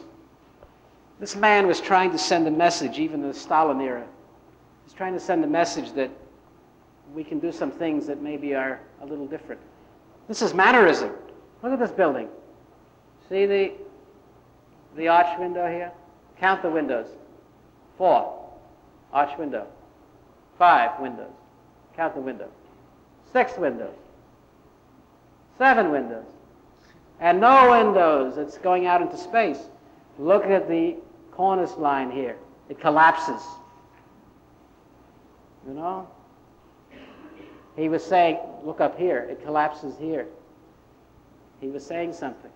This man was trying to send a message, even in the Stalin era. He's trying to send a message that we can do some things that maybe are a little different. This is mannerism. Look at this building. See the, the arch window here? Count the windows. Four. Arch window. Five windows. Count the window. Six windows. Seven windows. And no windows. It's going out into space. Look at the cornice line here. It collapses. You know? He was saying, look up here, it collapses here. He was saying something.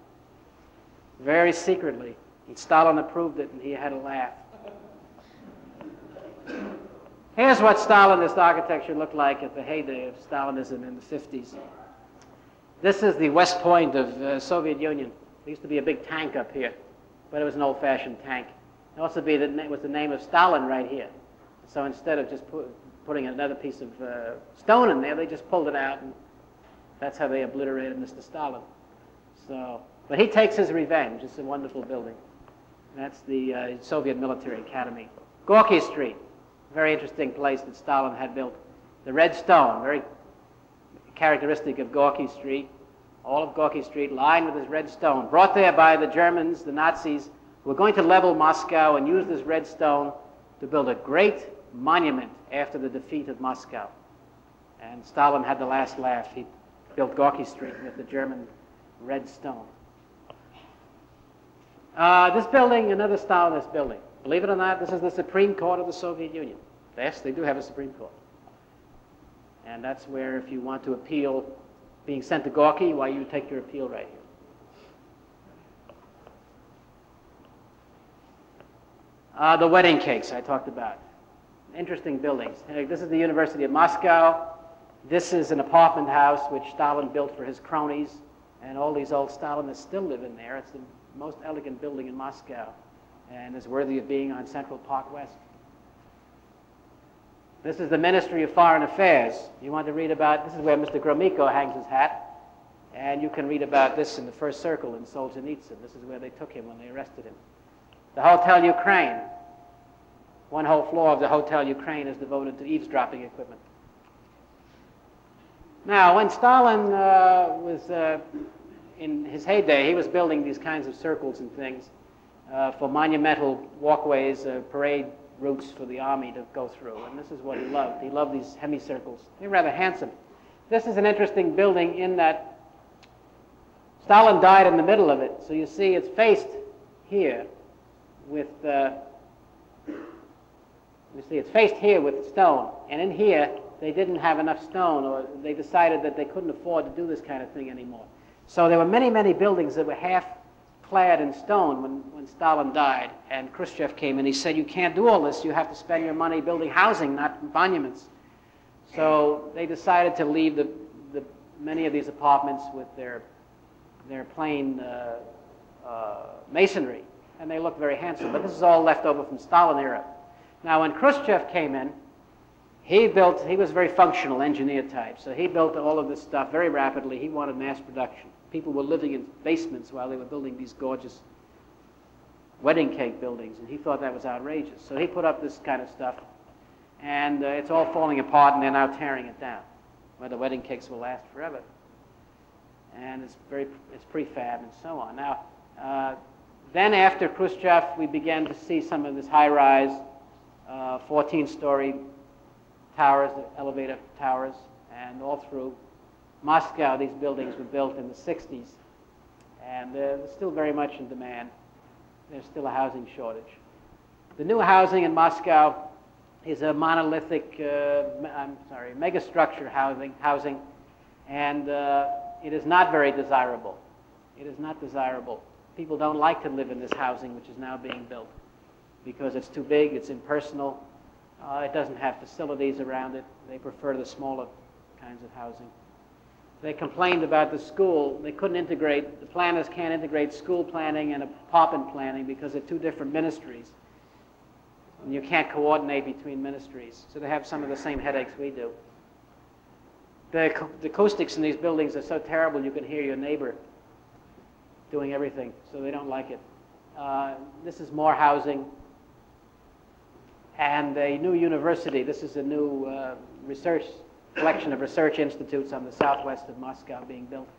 Very secretly. And Stalin approved it and he had a laugh. Here's what Stalinist architecture looked like at the heyday of Stalinism in the 50s. This is the west point of uh, Soviet Union. There used to be a big tank up here, but it was an old-fashioned tank. It also be the, was the name of Stalin right here. So instead of just put, putting another piece of uh, stone in there, they just pulled it out, and that's how they obliterated Mr. Stalin. So, but he takes his revenge. It's a wonderful building. That's the uh, Soviet Military Academy. Gorky Street, very interesting place that Stalin had built. The red stone, very characteristic of Gorky Street. All of Gorky Street lined with this red stone, brought there by the Germans, the Nazis, who were going to level Moscow and use this red stone to build a great monument after the defeat of Moscow. And Stalin had the last laugh. He built Gorky Street with the German red stone. Uh, this building, another Stalinist building. Believe it or not, this is the Supreme Court of the Soviet Union. Yes, they do have a Supreme Court. And that's where, if you want to appeal being sent to Gorky, why you take your appeal right here. Uh, the wedding cakes I talked about. Interesting buildings. This is the University of Moscow. This is an apartment house which Stalin built for his cronies, and all these old Stalinists still live in there. It's the most elegant building in Moscow, and is worthy of being on Central Park West. This is the Ministry of Foreign Affairs. You want to read about, this is where Mr. Gromyko hangs his hat. And you can read about this in the first circle in Solzhenitsyn. This is where they took him when they arrested him. The Hotel Ukraine. One whole floor of the Hotel Ukraine is devoted to eavesdropping equipment. Now, when Stalin uh, was uh, in his heyday, he was building these kinds of circles and things uh, for monumental walkways, uh, parade routes for the army to go through. And this is what he loved. He loved these hemicircles. They're rather handsome. This is an interesting building in that Stalin died in the middle of it. So you see it's faced here with, uh, you see it's faced here with stone. And in here, they didn't have enough stone or they decided that they couldn't afford to do this kind of thing anymore. So there were many, many buildings that were half clad in stone when, when Stalin died. And Khrushchev came and he said, You can't do all this. You have to spend your money building housing, not monuments. So they decided to leave the, the, many of these apartments with their, their plain uh, uh, masonry. And they look very handsome. But this is all left over from Stalin era. Now, when Khrushchev came in, he built, he was a very functional engineer type. So he built all of this stuff very rapidly. He wanted mass production. People were living in basements while they were building these gorgeous wedding cake buildings, and he thought that was outrageous. So he put up this kind of stuff, and uh, it's all falling apart, and they're now tearing it down, where the wedding cakes will last forever. And it's very, it's prefab and so on. Now, uh, then after Khrushchev, we began to see some of this high-rise, 14-story uh, towers, elevator towers, and all through Moscow, these buildings were built in the 60s, and they're still very much in demand. There's still a housing shortage. The new housing in Moscow is a monolithic, uh, I'm sorry, megastructure housing, housing and uh, it is not very desirable. It is not desirable. People don't like to live in this housing which is now being built because it's too big, it's impersonal, uh, it doesn't have facilities around it. They prefer the smaller kinds of housing. They complained about the school. They couldn't integrate, the planners can't integrate school planning and apartment planning because they're two different ministries. And you can't coordinate between ministries. So they have some of the same headaches we do. The, the acoustics in these buildings are so terrible you can hear your neighbor doing everything, so they don't like it. Uh, this is more housing. And a new university. This is a new uh, research collection of research institutes on the southwest of Moscow being built.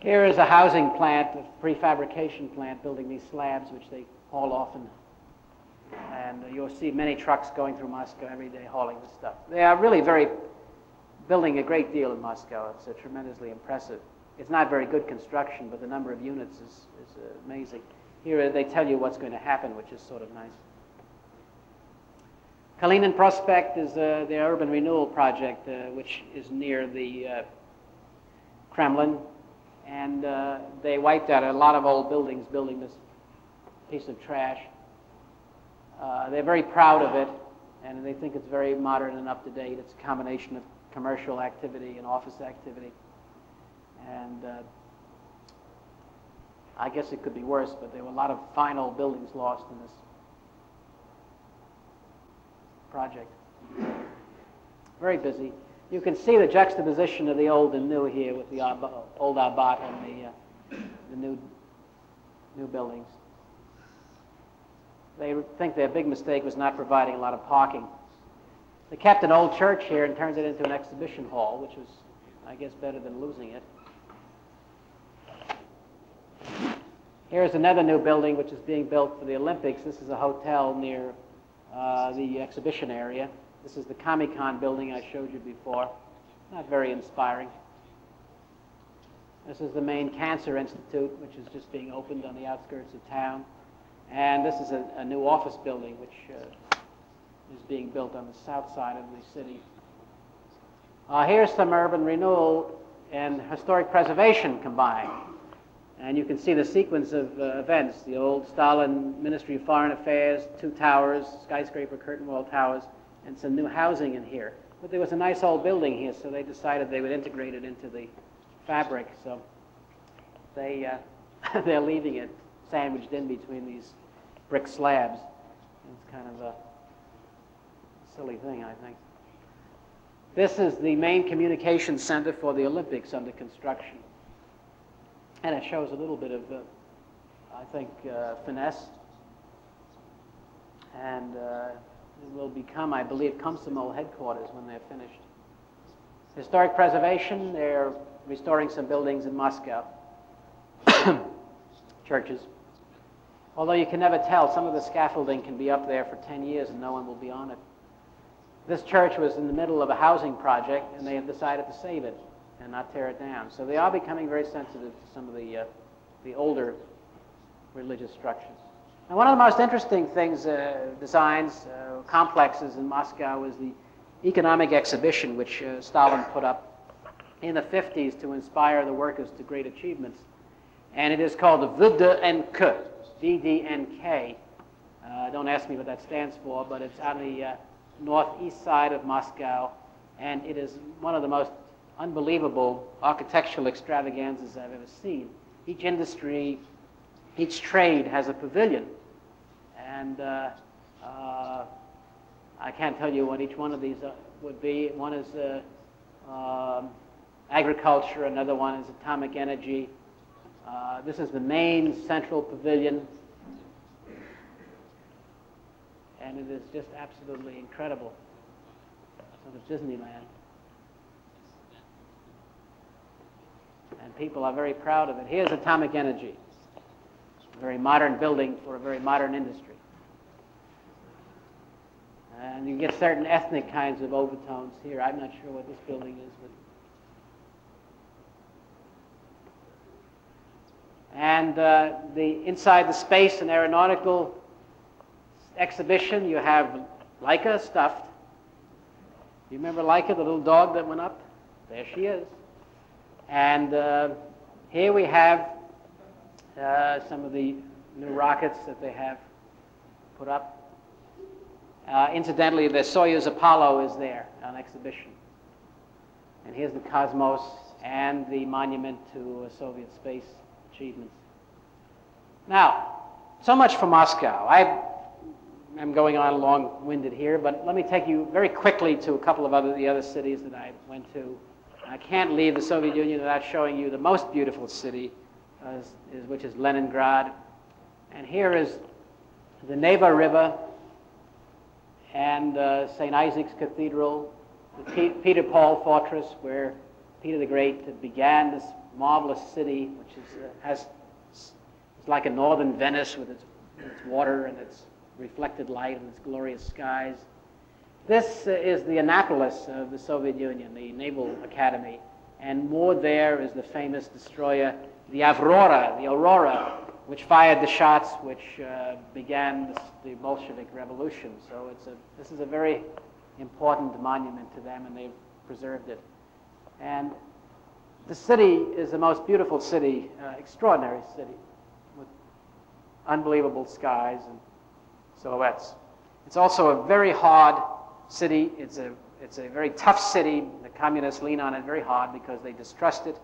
Here is a housing plant, a prefabrication plant, building these slabs which they haul often. And you'll see many trucks going through Moscow every day hauling this stuff. They are really very building a great deal in Moscow. It's tremendously impressive. It's not very good construction, but the number of units is, is amazing. Here they tell you what's going to happen, which is sort of nice. Kalinin Prospect is uh, the urban renewal project, uh, which is near the uh, Kremlin. And uh, they wiped out a lot of old buildings building this piece of trash. Uh, they're very proud of it, and they think it's very modern and up to date. It's a combination of commercial activity and office activity. And I guess it could be worse, but there were a lot of fine old buildings lost in this project. Very busy. You can see the juxtaposition of the old and new here with the old Arbat and the, uh, the new, new buildings. They think their big mistake was not providing a lot of parking. They kept an old church here and turned it into an exhibition hall, which was, I guess, better than losing it. Here's another new building which is being built for the Olympics. This is a hotel near uh, the exhibition area. This is the Comecon building I showed you before. Not very inspiring. This is the main cancer institute, which is just being opened on the outskirts of town. And this is a, a new office building, which uh, is being built on the south side of the city. Uh, here's some urban renewal and historic preservation combined. And you can see the sequence of uh, events the old Stalin Ministry of Foreign Affairs, two towers, skyscraper curtain wall towers, and some new housing in here. But there was a nice old building here, so they decided they would integrate it into the fabric. So they, uh, they're leaving it sandwiched in between these brick slabs. It's kind of a silly thing, I think. This is the main communication center for the Olympics under construction. And it shows a little bit of, uh, I think, uh, finesse. And uh, it will become, I believe, Komsomol headquarters when they're finished. Historic preservation, they're restoring some buildings in Moscow, churches. Although you can never tell, some of the scaffolding can be up there for 10 years and no one will be on it. This church was in the middle of a housing project and they have decided to save it and not tear it down. So they are becoming very sensitive to some of the, uh, the older religious structures. And one of the most interesting things, uh, designs, uh, complexes in Moscow is the economic exhibition which uh, Stalin put up in the 50s to inspire the workers to great achievements. And it is called the VDNK, VDNK. Uh, don't ask me what that stands for, but it's on the uh, northeast side of Moscow, and it is one of the most unbelievable architectural extravaganzas I've ever seen. Each industry, each trade has a pavilion. And uh, uh, I can't tell you what each one of these uh, would be. One is uh, um, agriculture, another one is atomic energy. Uh, this is the main central pavilion. And it is just absolutely incredible. Sort of Disneyland. And people are very proud of it. Here's atomic energy, a very modern building for a very modern industry. And you get certain ethnic kinds of overtones here. I'm not sure what this building is, but. And uh, the inside the space and aeronautical exhibition, you have Laika stuffed. You remember Laika, the little dog that went up? There she is. And uh, here we have uh, some of the new rockets that they have put up. Uh, incidentally, the Soyuz Apollo is there on exhibition. And here's the Cosmos and the monument to Soviet space achievements. Now, so much for Moscow. I am going on long-winded here, but let me take you very quickly to a couple of other, the other cities that I went to I can't leave the Soviet Union without showing you the most beautiful city, uh, is, which is Leningrad. And here is the Neva River and uh, St. Isaac's Cathedral, the P Peter Paul Fortress, where Peter the Great began this marvelous city, which is, uh, has, it's like a northern Venice with its its water and its reflected light and its glorious skies. This is the Annapolis of the Soviet Union, the Naval Academy, and moored there is the famous destroyer, the Aurora, the Aurora, which fired the shots which uh, began the Bolshevik Revolution. So it's a, this is a very important monument to them, and they've preserved it. And the city is the most beautiful city, uh, extraordinary city, with unbelievable skies and silhouettes. It's also a very hard city. It's a, it's a very tough city. The communists lean on it very hard because they distrust it.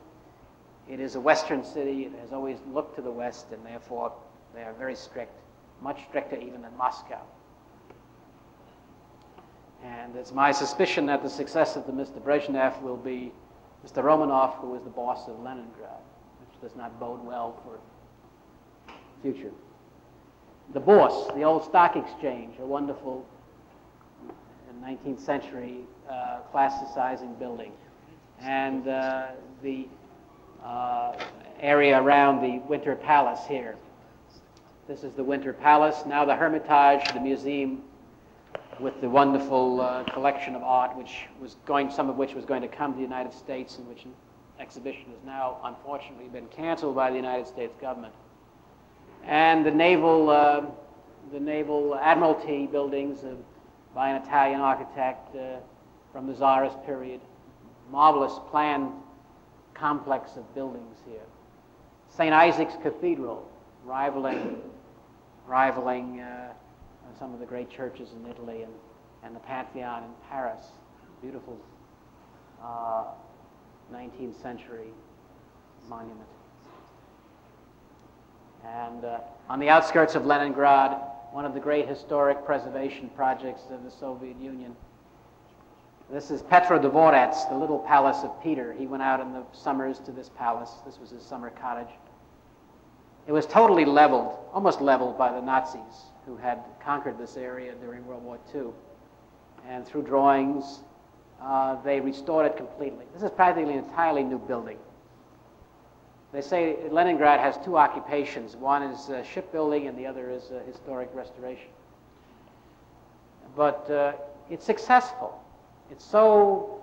It is a Western city. It has always looked to the West, and therefore they are very strict, much stricter even than Moscow. And it's my suspicion that the success of the Mr. Brezhnev will be Mr. Romanov, who is the boss of Leningrad, which does not bode well for future. The Bourse, the old stock exchange, a wonderful 19th century uh, classicizing building. And uh, the uh, area around the Winter Palace here. This is the Winter Palace. Now the Hermitage, the museum with the wonderful uh, collection of art, which was going, some of which was going to come to the United States, and which exhibition has now unfortunately been canceled by the United States government. And the naval, uh, the naval admiralty buildings uh, by an Italian architect uh, from the Tsarist period. Marvelous planned complex of buildings here. St. Isaac's Cathedral, rivaling, rivaling uh, some of the great churches in Italy and, and the Pantheon in Paris. Beautiful uh, 19th century monument. And uh, on the outskirts of Leningrad, one of the great historic preservation projects of the Soviet Union. This is Petrodvorets, the little palace of Peter. He went out in the summers to this palace. This was his summer cottage. It was totally leveled, almost leveled by the Nazis who had conquered this area during World War II. And through drawings, uh, they restored it completely. This is practically an entirely new building. They say Leningrad has two occupations. One is uh, shipbuilding, and the other is uh, historic restoration. But uh, it's successful. It's so,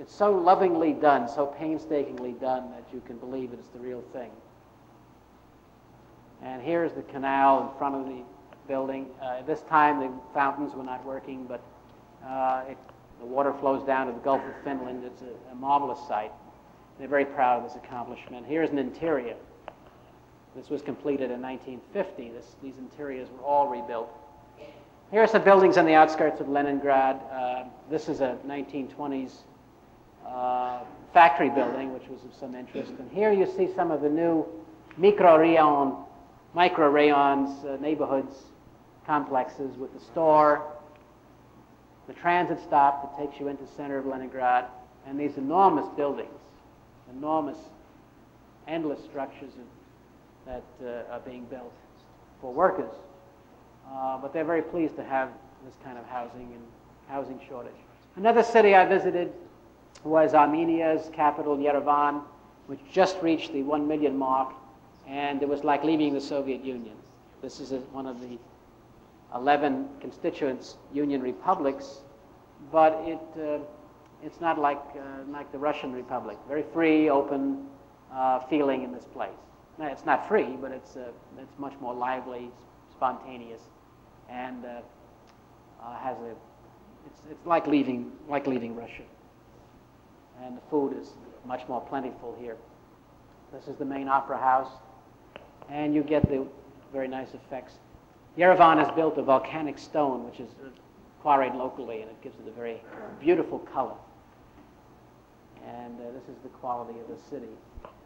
it's so lovingly done, so painstakingly done that you can believe it's the real thing. And here's the canal in front of the building. Uh, this time, the fountains were not working, but uh, it, the water flows down to the Gulf of Finland. It's a, a marvelous sight. They're very proud of this accomplishment. Here's an interior. This was completed in 1950. This, these interiors were all rebuilt. Here are some buildings on the outskirts of Leningrad. Uh, this is a 1920s uh, factory building, which was of some interest. And here you see some of the new micro-rayon, micro-rayons, uh, neighborhoods, complexes with the store, the transit stop that takes you into center of Leningrad, and these enormous buildings enormous, endless structures that uh, are being built for workers. Uh, but they're very pleased to have this kind of housing and housing shortage. Another city I visited was Armenia's capital, Yerevan, which just reached the 1 million mark, and it was like leaving the Soviet Union. This is a, one of the 11 constituent Union republics, but it uh, it's not like, uh, like the Russian Republic. Very free, open uh, feeling in this place. Now, it's not free, but it's, uh, it's much more lively, spontaneous, and uh, uh, has a, it's, it's like, leaving, like leaving Russia. And the food is much more plentiful here. This is the main opera house, and you get the very nice effects. Yerevan is built of volcanic stone, which is quarried locally, and it gives it a very beautiful color and uh, this is the quality of the city.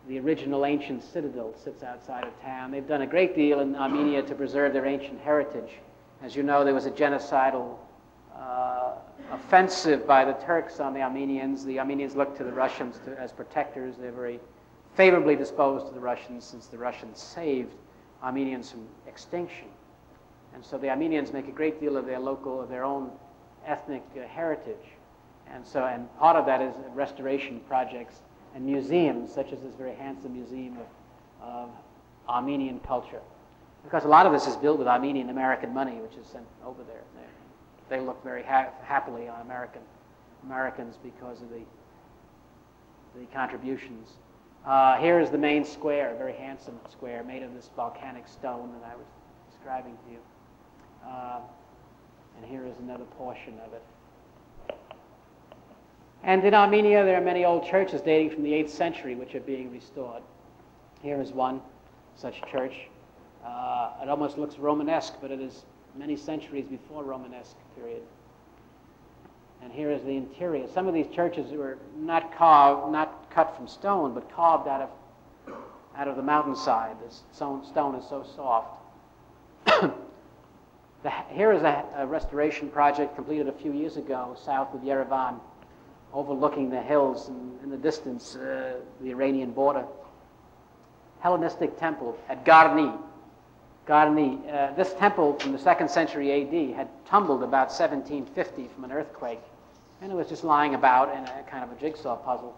The original ancient citadel sits outside of town. They've done a great deal in Armenia to preserve their ancient heritage. As you know, there was a genocidal uh, offensive by the Turks on the Armenians. The Armenians looked to the Russians to, as protectors. They're very favorably disposed to the Russians since the Russians saved Armenians from extinction. And so the Armenians make a great deal of their local, of their own ethnic uh, heritage. And so, and part of that is restoration projects and museums, such as this very handsome museum of, of Armenian culture. Because a lot of this is built with Armenian American money, which is sent over there. They, they look very ha- happily on American Americans because of the the contributions. Uh, here is the main square, a very handsome square made of this volcanic stone that I was describing to you. Uh, and here is another portion of it. And in Armenia, there are many old churches dating from the 8th century which are being restored. Here is one such church. Uh, it almost looks Romanesque, but it is many centuries before Romanesque period. And here is the interior. Some of these churches were not carved, not cut from stone, but carved out of, out of the mountainside. Stone, stone is so soft. the, here is a, a, restoration project completed a few years ago south of Yerevan, overlooking the hills and in the distance, uh, the Iranian border. Hellenistic temple at Garni. Garni. Uh, this temple from the second century AD had tumbled about 1750 from an earthquake, and it was just lying about in a kind of a jigsaw puzzle,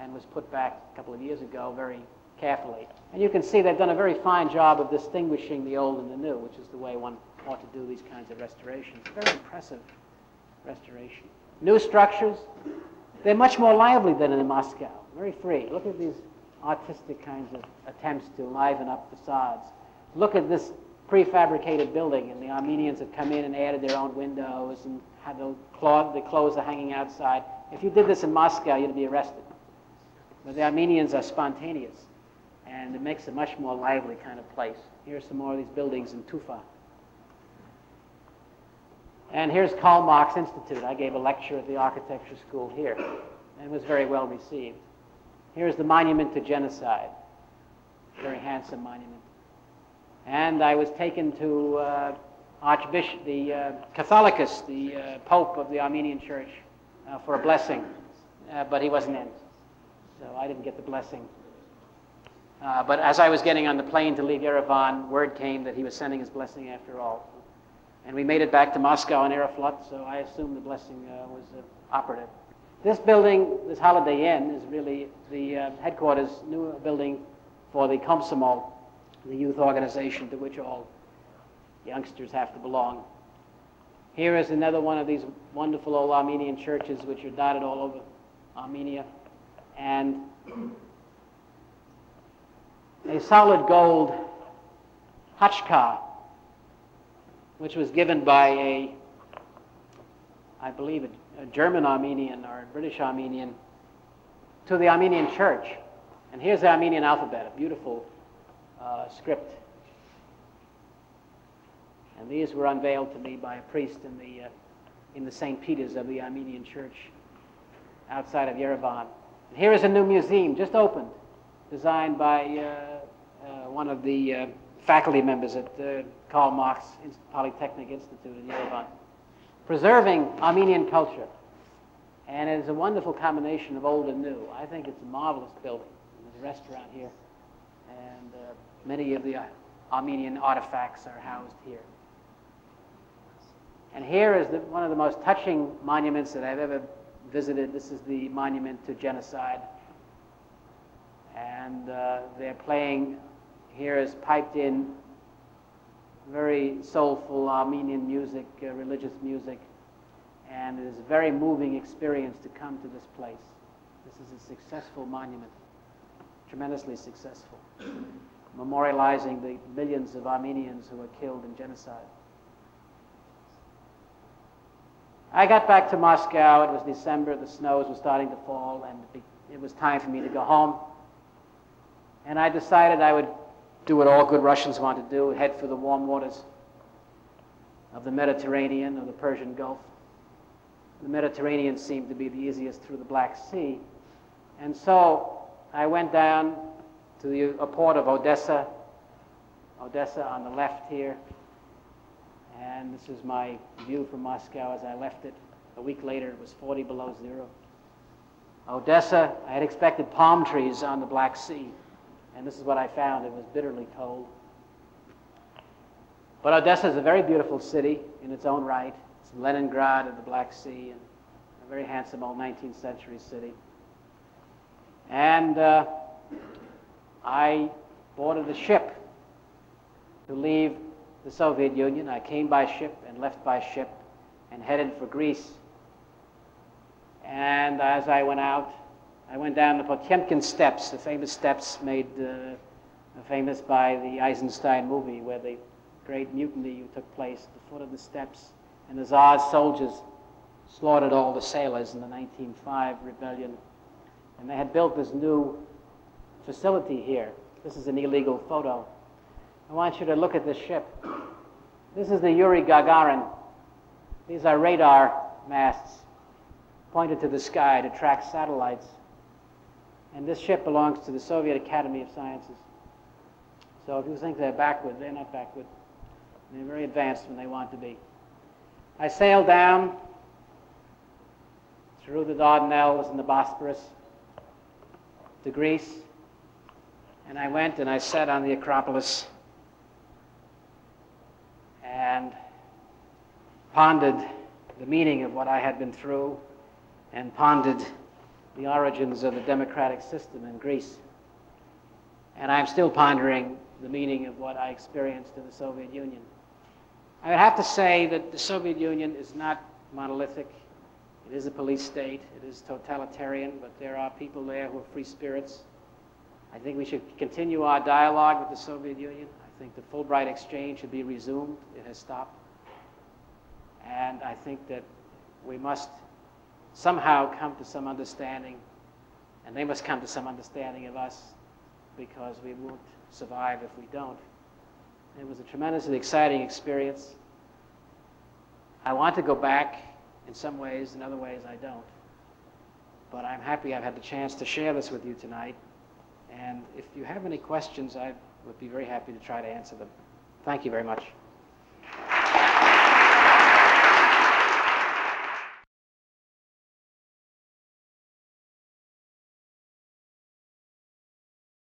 and was put back a couple of years ago very carefully. And you can see they've done a very fine job of distinguishing the old and the new, which is the way one ought to do these kinds of restorations. Very impressive restoration. New structures, they're much more lively than in Moscow, very free. Look at these artistic kinds of attempts to liven up facades. Look at this prefabricated building, and the Armenians have come in and added their own windows and had the, cloth, the clothes are hanging outside. If you did this in Moscow, you'd be arrested. But the Armenians are spontaneous, and it makes a much more lively kind of place. Here's some more of these buildings in Tufa. And here's Karl Marx Institute. I gave a lecture at the architecture school here, and was very well received. Here's the monument to genocide. Very handsome monument. And I was taken to uh, Archbishop, the uh, Catholicos, the uh, Pope of the Armenian Church, uh, for a blessing, uh, but he wasn't in. So I didn't get the blessing. Uh, but as I was getting on the plane to leave Yerevan, word came that he was sending his blessing after all. And we made it back to Moscow in Aeroflot, so I assume the blessing was operative. This building, this Holiday Inn, is really the uh, headquarters, new building for the Komsomol, the youth organization to which all youngsters have to belong. Here is another one of these wonderful old Armenian churches which are dotted all over Armenia. And a solid gold hachka, which was given by a, I believe, a a German Armenian or a British Armenian to the Armenian church. And here's the Armenian alphabet, a beautiful uh, script. And these were unveiled to me by a priest in the, uh, in the St. Peter's of the Armenian church outside of Yerevan. And here is a new museum just opened, designed by uh, uh one of the uh, faculty members at the Karl Marx Polytechnic Institute in Yerevan preserving Armenian culture. And it is a wonderful combination of old and new. I think it's a marvelous building. There's a restaurant here, and uh, many of the uh, Armenian artifacts are housed here. And here is the, one of the most touching monuments that I've ever visited. This is the monument to genocide. And uh, they're playing, here is piped in very soulful Armenian music, uh, religious music, and it is a very moving experience to come to this place. This is a successful monument, tremendously successful, memorializing the millions of Armenians who were killed in genocide. I got back to Moscow. It was December. The snows were starting to fall, and it was time for me to go home. And I decided I would do what all good Russians want to do, head for the warm waters of the Mediterranean or the Persian Gulf. The Mediterranean seemed to be the easiest through the Black Sea. And so I went down to the port of Odessa, Odessa on the left here. And this is my view from Moscow as I left it. A week later, it was 40 below zero. Odessa, I had expected palm trees on the Black Sea. And this is what I found. It was bitterly cold. But Odessa is a very beautiful city in its own right. It's Leningrad of the Black Sea and a very handsome old 19th century city. And uh, I boarded a ship to leave the Soviet Union. I came by ship and left by ship and headed for Greece. And as I went out, I went down the Potemkin steps, the famous steps made uh, famous by the Eisenstein movie, where the great mutiny took place at the foot of the steps, and the Tsar's soldiers slaughtered all the sailors in the 1905 rebellion. And they had built this new facility here. This is an illegal photo. I want you to look at this ship. This is the Yuri Gagarin. These are radar masts pointed to the sky to track satellites. And this ship belongs to the Soviet Academy of Sciences. So if you think they're backward, they're not backward. They're very advanced when they want to be. I sailed down through the Dardanelles and the Bosporus to Greece, and I went and I sat on the Acropolis and pondered the meaning of what I had been through and pondered the origins of the democratic system in Greece. And I'm still pondering the meaning of what I experienced in the Soviet Union. I would have to say that the Soviet Union is not monolithic. It is a police state. It is totalitarian, but there are people there who are free spirits. I think we should continue our dialogue with the Soviet Union. I think the Fulbright exchange should be resumed. It has stopped. And I think that we must somehow come to some understanding, and they must come to some understanding of us because we won't survive if we don't. It was a tremendously exciting experience. I want to go back in some ways, in other ways, I don't. But I'm happy I've had the chance to share this with you tonight. And if you have any questions, I would be very happy to try to answer them. Thank you very much.